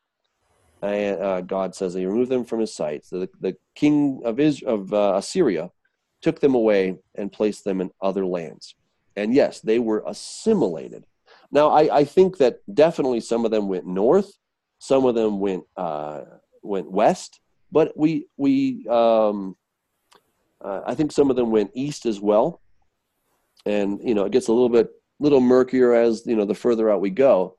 and uh, God says he removed them from his sight. So the, the king of, Israel, of uh, Assyria took them away and placed them in other lands. And yes, they were assimilated. Now, I, I think that definitely some of them went north, some of them went uh, went west, but we we um, uh, I think some of them went east as well. And you know, it gets a little bit little murkier as you know the further out we go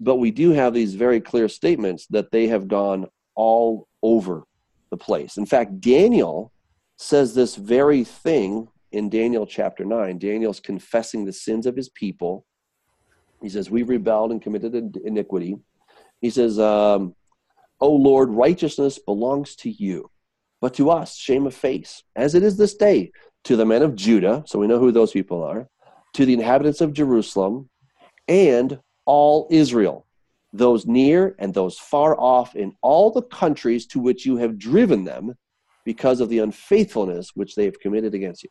but we do have these very clear statements that they have gone all over the place. In fact, Daniel says this very thing in Daniel chapter 9. Daniel's confessing the sins of his people. He says, We've rebelled and committed iniquity. He says, um, O Lord, righteousness belongs to you, but to us, shame of face, as it is this day, to the men of Judah, so we know who those people are, to the inhabitants of Jerusalem, and all Israel, those near and those far off in all the countries to which you have driven them because of the unfaithfulness which they have committed against you.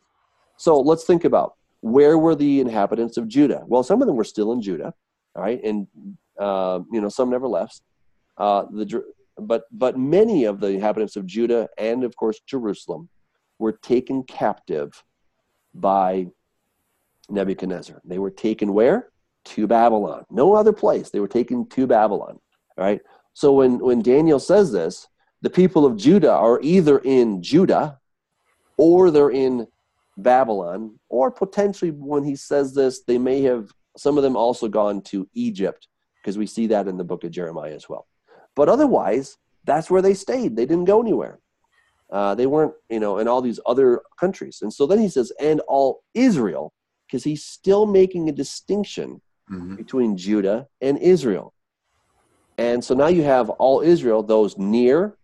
So let's think about where were the inhabitants of Judah? Well, some of them were still in Judah, all right, and uh, you know some never left. Uh, the but but many of the inhabitants of Judah and of course Jerusalem were taken captive by Nebuchadnezzar. They were taken where? to Babylon. No other place. They were taken to Babylon. Right. So when when Daniel says this, the people of Judah are either in Judah or they're in Babylon, or potentially when he says this, they may have some of them also gone to Egypt because we see that in the book of Jeremiah as well. But otherwise, that's where they stayed. They didn't go anywhere. Uh, they weren't, you know, in all these other countries. And so then he says, and all Israel, because he's still making a distinction mm-hmm. between Judah and Israel. And so now you have all Israel, those near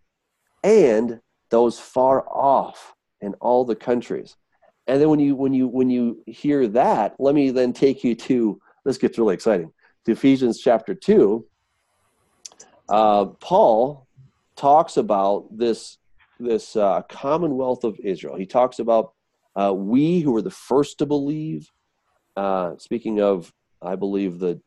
and those far off in all the countries. And then when you when you when you hear that, let me then take you to this gets really exciting to Ephesians chapter two. Uh, Paul talks about this this uh, commonwealth of Israel. He talks about uh, we who were the first to believe. Uh, speaking of, I believe the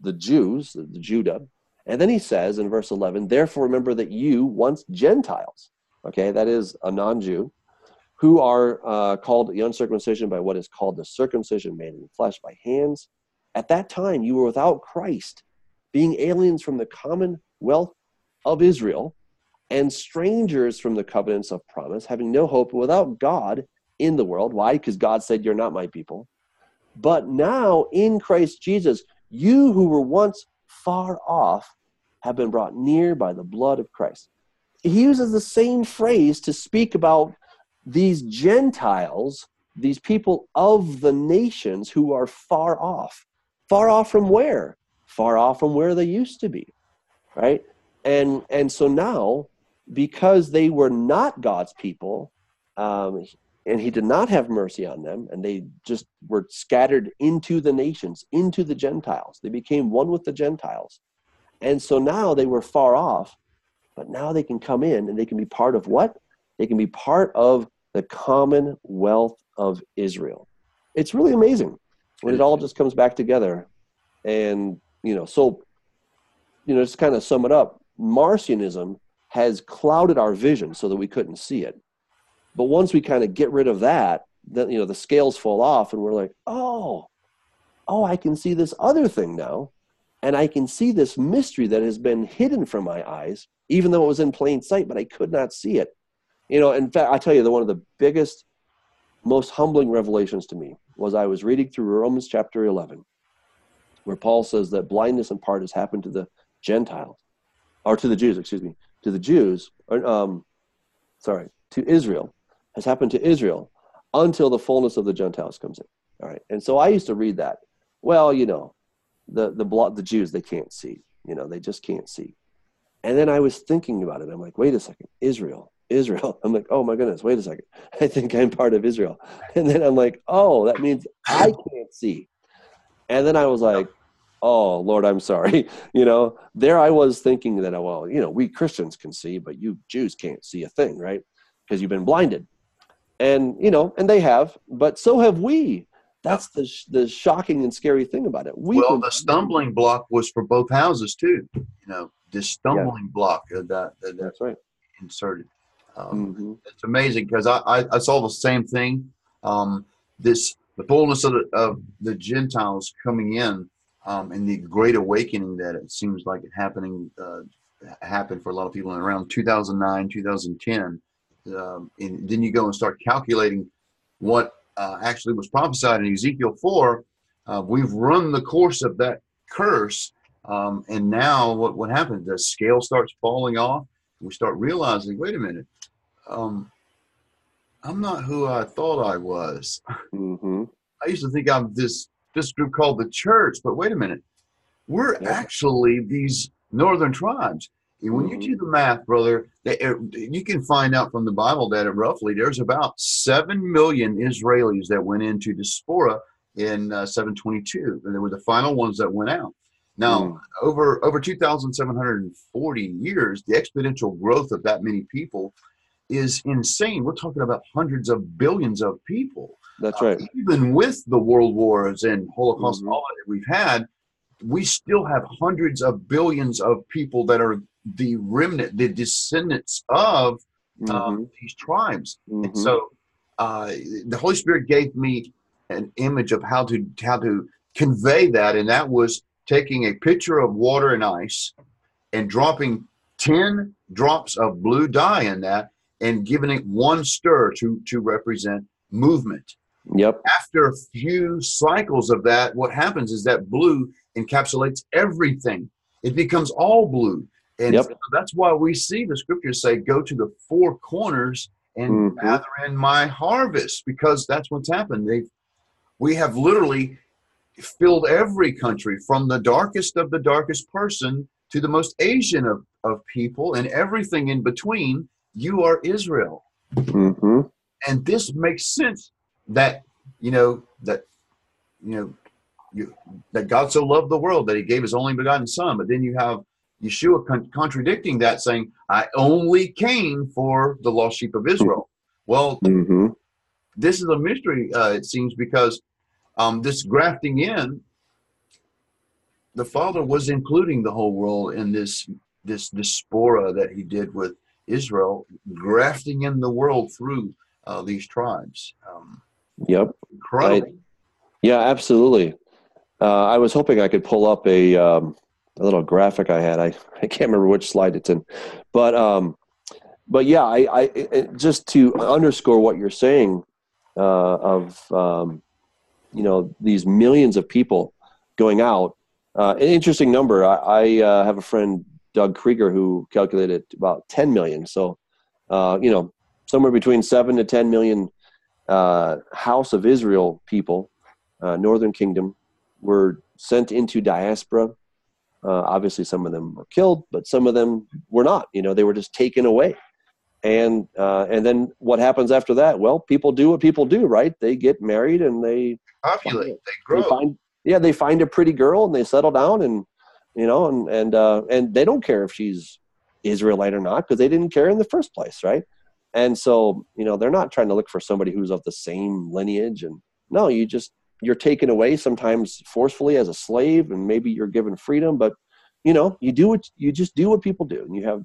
the Jews, the, the Judah, and then he says in verse eleven, therefore remember that you once Gentiles, okay, that is a non-Jew, who are uh, called the uncircumcision by what is called the circumcision made in the flesh by hands. At that time you were without Christ, being aliens from the commonwealth of Israel and strangers from the covenants of promise, having no hope without God in the world. Why? Because God said, You're not my people. But now in Christ Jesus, you who were once far off have been brought near by the blood of Christ. He uses the same phrase to speak about these Gentiles, these people of the nations who are far off. Far off from where? Far off from where they used to be, right? And and so now because they were not God's people, um, and He did not have mercy on them, and they just were scattered into the nations, into the Gentiles. They became one with the Gentiles. And so now they were far off, but now they can come in and they can be part of what? They can be part of the commonwealth of Israel. It's really amazing when it all just comes back together. And, you know, so, you know, just kind of sum it up Marcionism has clouded our vision so that we couldn't see it. But once we kind of get rid of that, then you know the scales fall off, and we're like, oh, oh, I can see this other thing now, and I can see this mystery that has been hidden from my eyes, even though it was in plain sight, but I could not see it. You know, in fact, I tell you, the one of the biggest, most humbling revelations to me was I was reading through Romans chapter 11, where Paul says that blindness in part has happened to the Gentiles, or to the Jews, excuse me, to the Jews, or, um, sorry, to Israel, has happened to Israel until the fullness of the Gentiles comes in. All right. And so I used to read that. Well, you know, the the the Jews they can't see. You know, they just can't see. And then I was thinking about it. I'm like, wait a second, Israel, Israel. I'm like, oh my goodness, wait a second. I think I'm part of Israel. And then I'm like, oh, that means I can't see. And then I was like, oh lord i'm sorry. You know there i was thinking that well you know we christians can see but you jews can't see a thing right? Because you've been blinded. And you know and they have but so have we. That's the the shocking and scary thing about it. We well the stumbling block was for both houses too you know the stumbling yeah. block that, that that's right. inserted. Um, mm-hmm. it's amazing because I, I, I saw the same thing. Um, this the fullness of the, of the gentiles coming in um, and the great awakening that it seems like it happening uh, happened for a lot of people in around 2009 2010 um, and then you go and start calculating what uh, actually was prophesied in ezekiel 4 uh, we've run the course of that curse um, and now what, what happens? The scale starts falling off. We start realizing wait a minute um, i'm not who i thought i was. Mm-hmm. i used to think i'm this this group called the church. But wait a minute, we're yeah. actually these northern tribes. And when mm-hmm. you do the math, brother, you can find out from the Bible that roughly there's about 7 million Israelis that went into diaspora in uh, 722. And they were the final ones that went out. Now, mm. over over 2,740 years, the exponential growth of that many people is insane. We're talking about hundreds of billions of people. That's right. Uh, even with the world wars and Holocaust, mm-hmm. all that we've had, we still have hundreds of billions of people that are the remnant, the descendants of um, mm-hmm. these tribes. Mm-hmm. And so, uh, the Holy Spirit gave me an image of how to how to convey that, and that was taking a pitcher of water and ice and dropping 10 drops of blue dye in that and giving it one stir to, to represent movement. Yep. After a few cycles of that, what happens is that blue encapsulates everything. It becomes all blue. And Yep. so that's why we see the scriptures say, go to the four corners and Mhm. gather in my harvest, because that's what's happened. They've we have literally filled every country from the darkest of the darkest person to the most Asian of, of people and everything in between. You are Israel. hmm And this makes sense that, you know, that, you know, you, that God so loved the world that he gave his only begotten son. But then you have Yeshua con- contradicting that, saying, I only came for the lost sheep of Israel. Well, hmm this is a mystery, uh, it seems, because um, this grafting in, the Father was including the whole world in this this diaspora that He did with Israel, grafting in the world through uh, these tribes. Um, Yep. incredible. Yeah, absolutely. Uh, I was hoping I could pull up a, um, a little graphic I had. I, I can't remember which slide it's in, but um, but yeah, I, I it, just to underscore what you're saying uh, of um, you know these millions of people going out. Uh, an interesting number. I, I uh, have a friend Doug Krieger who calculated about 10 million. So uh, you know somewhere between seven to 10 million uh, House of Israel people, uh, Northern Kingdom, were sent into diaspora. Uh, obviously, some of them were killed, but some of them were not. You know, they were just taken away. And uh, and then what happens after that? Well, people do what people do, right? They get married and they Populate, they they grow. find yeah they find a pretty girl and they settle down and you know and and uh, and they don't care if she's Israelite or not because they didn't care in the first place, right? And so you know they're not trying to look for somebody who's of the same lineage and no, you just you're taken away sometimes forcefully as a slave and maybe you're given freedom, but you know you do what you just do what people do and you have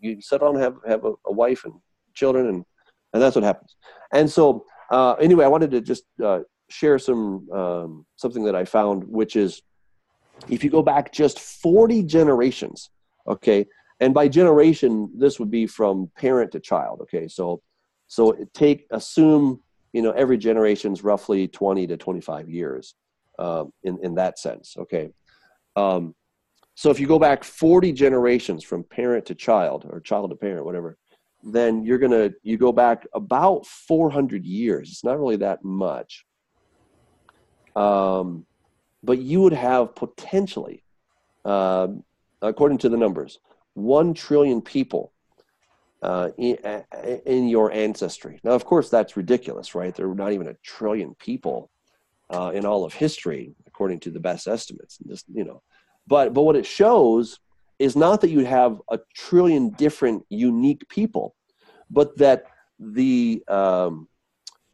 you, settle down and have have a, a wife and children and and that's what happens. And so uh, anyway, I wanted to just uh, share some um, something that I found, which is if you go back just 40 generations, okay, and by generation this would be from parent to child, okay. So so take assume you know every generation's roughly 20 to 25 years um, in in that sense, okay. Um, so if you go back 40 generations from parent to child or child to parent, whatever, then you're gonna you go back about 400 years. It's not really that much um, but you would have potentially, um according to the numbers, one trillion people uh, in, in your ancestry. Now, of course, that's ridiculous, right? There are not even a trillion people uh, in all of history, according to the best estimates. Just you know, but but what it shows is not that you have a trillion different unique people, but that the um,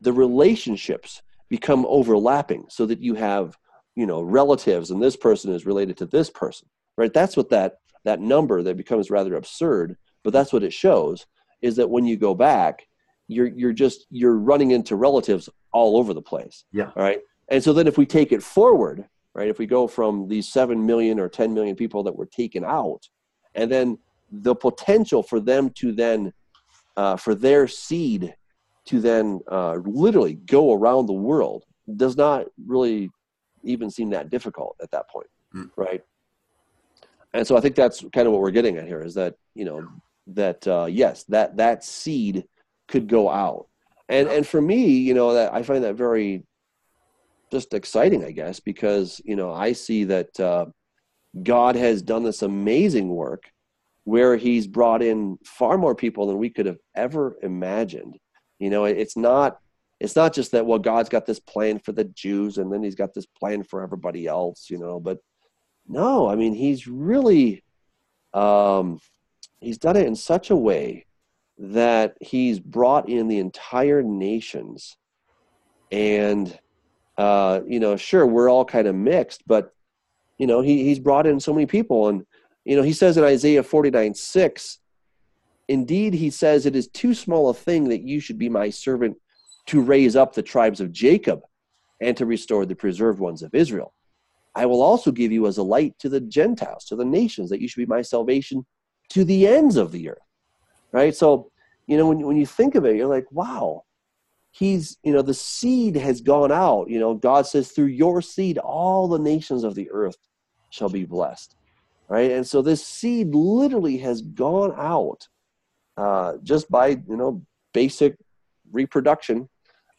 the relationships become overlapping so that you have you know relatives and this person is related to this person right that's what that that number that becomes rather absurd but that's what it shows is that when you go back you're you're just you're running into relatives all over the place Yeah. all right and so then if we take it forward right if we go from these 7 million or 10 million people that were taken out and then the potential for them to then uh, for their seed to then uh, literally go around the world does not really even seem that difficult at that point, Mm. right? And so I think that's kind of what we're getting at here is that you know that uh, yes, that that seed could go out, and and for me, you know, that I find that very just exciting, I guess, because you know I see that uh, God has done this amazing work where He's brought in far more people than we could have ever imagined. You know, it's not it's not just that well God's got this plan for the Jews and then He's got this plan for everybody else. You know, but no, I mean He's really um, He's done it in such a way that He's brought in the entire nations and uh, you know, sure, we're all kind of mixed, but you know, he, he's brought in so many people. And, you know, he says in Isaiah 49 6, indeed, he says, it is too small a thing that you should be my servant to raise up the tribes of Jacob and to restore the preserved ones of Israel. I will also give you as a light to the Gentiles, to the nations, that you should be my salvation to the ends of the earth. Right? So, you know, when, when you think of it, you're like, wow, he's, you know, the seed has gone out. You know, God says, through your seed, all the nations of the earth shall be blessed. Right? And so this seed literally has gone out uh, just by, you know, basic reproduction.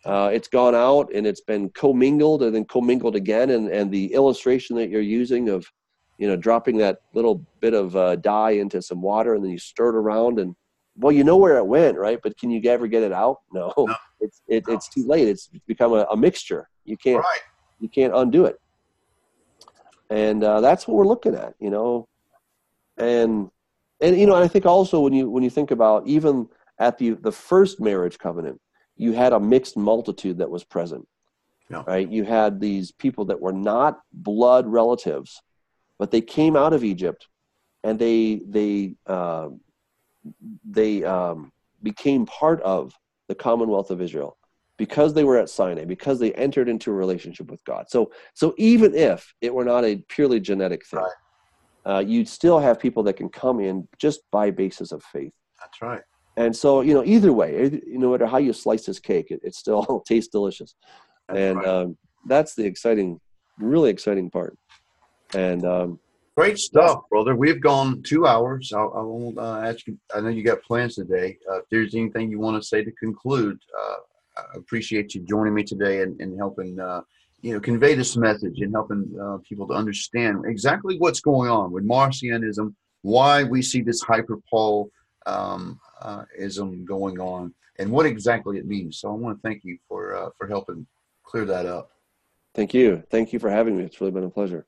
Uh, it's gone out and it's been commingled and then commingled again. And, and the illustration that you're using of, you know, dropping that little bit of uh, dye into some water and then you stir it around and, well, you know where it went, right? But can you ever get it out? No, no. it's it, no. it's too late. It's become a, a mixture. You can't right. you can't undo it. And uh, that's what we're looking at, you know. And and you know, I think also when you when you think about even at the the first marriage covenant, you had a mixed multitude that was present. Yeah. Right? You had these people that were not blood relatives, but they came out of Egypt, and they they uh, they um, became part of the Commonwealth of Israel because they were at Sinai, because they entered into a relationship with God. So so even if it were not a purely genetic thing. Right. Uh, you'd still have people that can come in just by basis of faith. That's right. And so, you know, either way, no matter how you slice this cake, it, it still tastes delicious. That's and right. um, that's the exciting, really exciting part. And um, great stuff, brother. We've gone two hours. I, I won't uh, ask you. I know you got plans today. Uh, if there's anything you want to say to conclude, uh, I appreciate you joining me today and, and helping, uh, you know, convey this message and helping uh, people to understand exactly what's going on with Marcionism, why we see this hyper-Paul um, uh, ism going on and what exactly it means. So I want to thank you for uh, for helping clear that up. Thank you. Thank you for having me. It's really been a pleasure.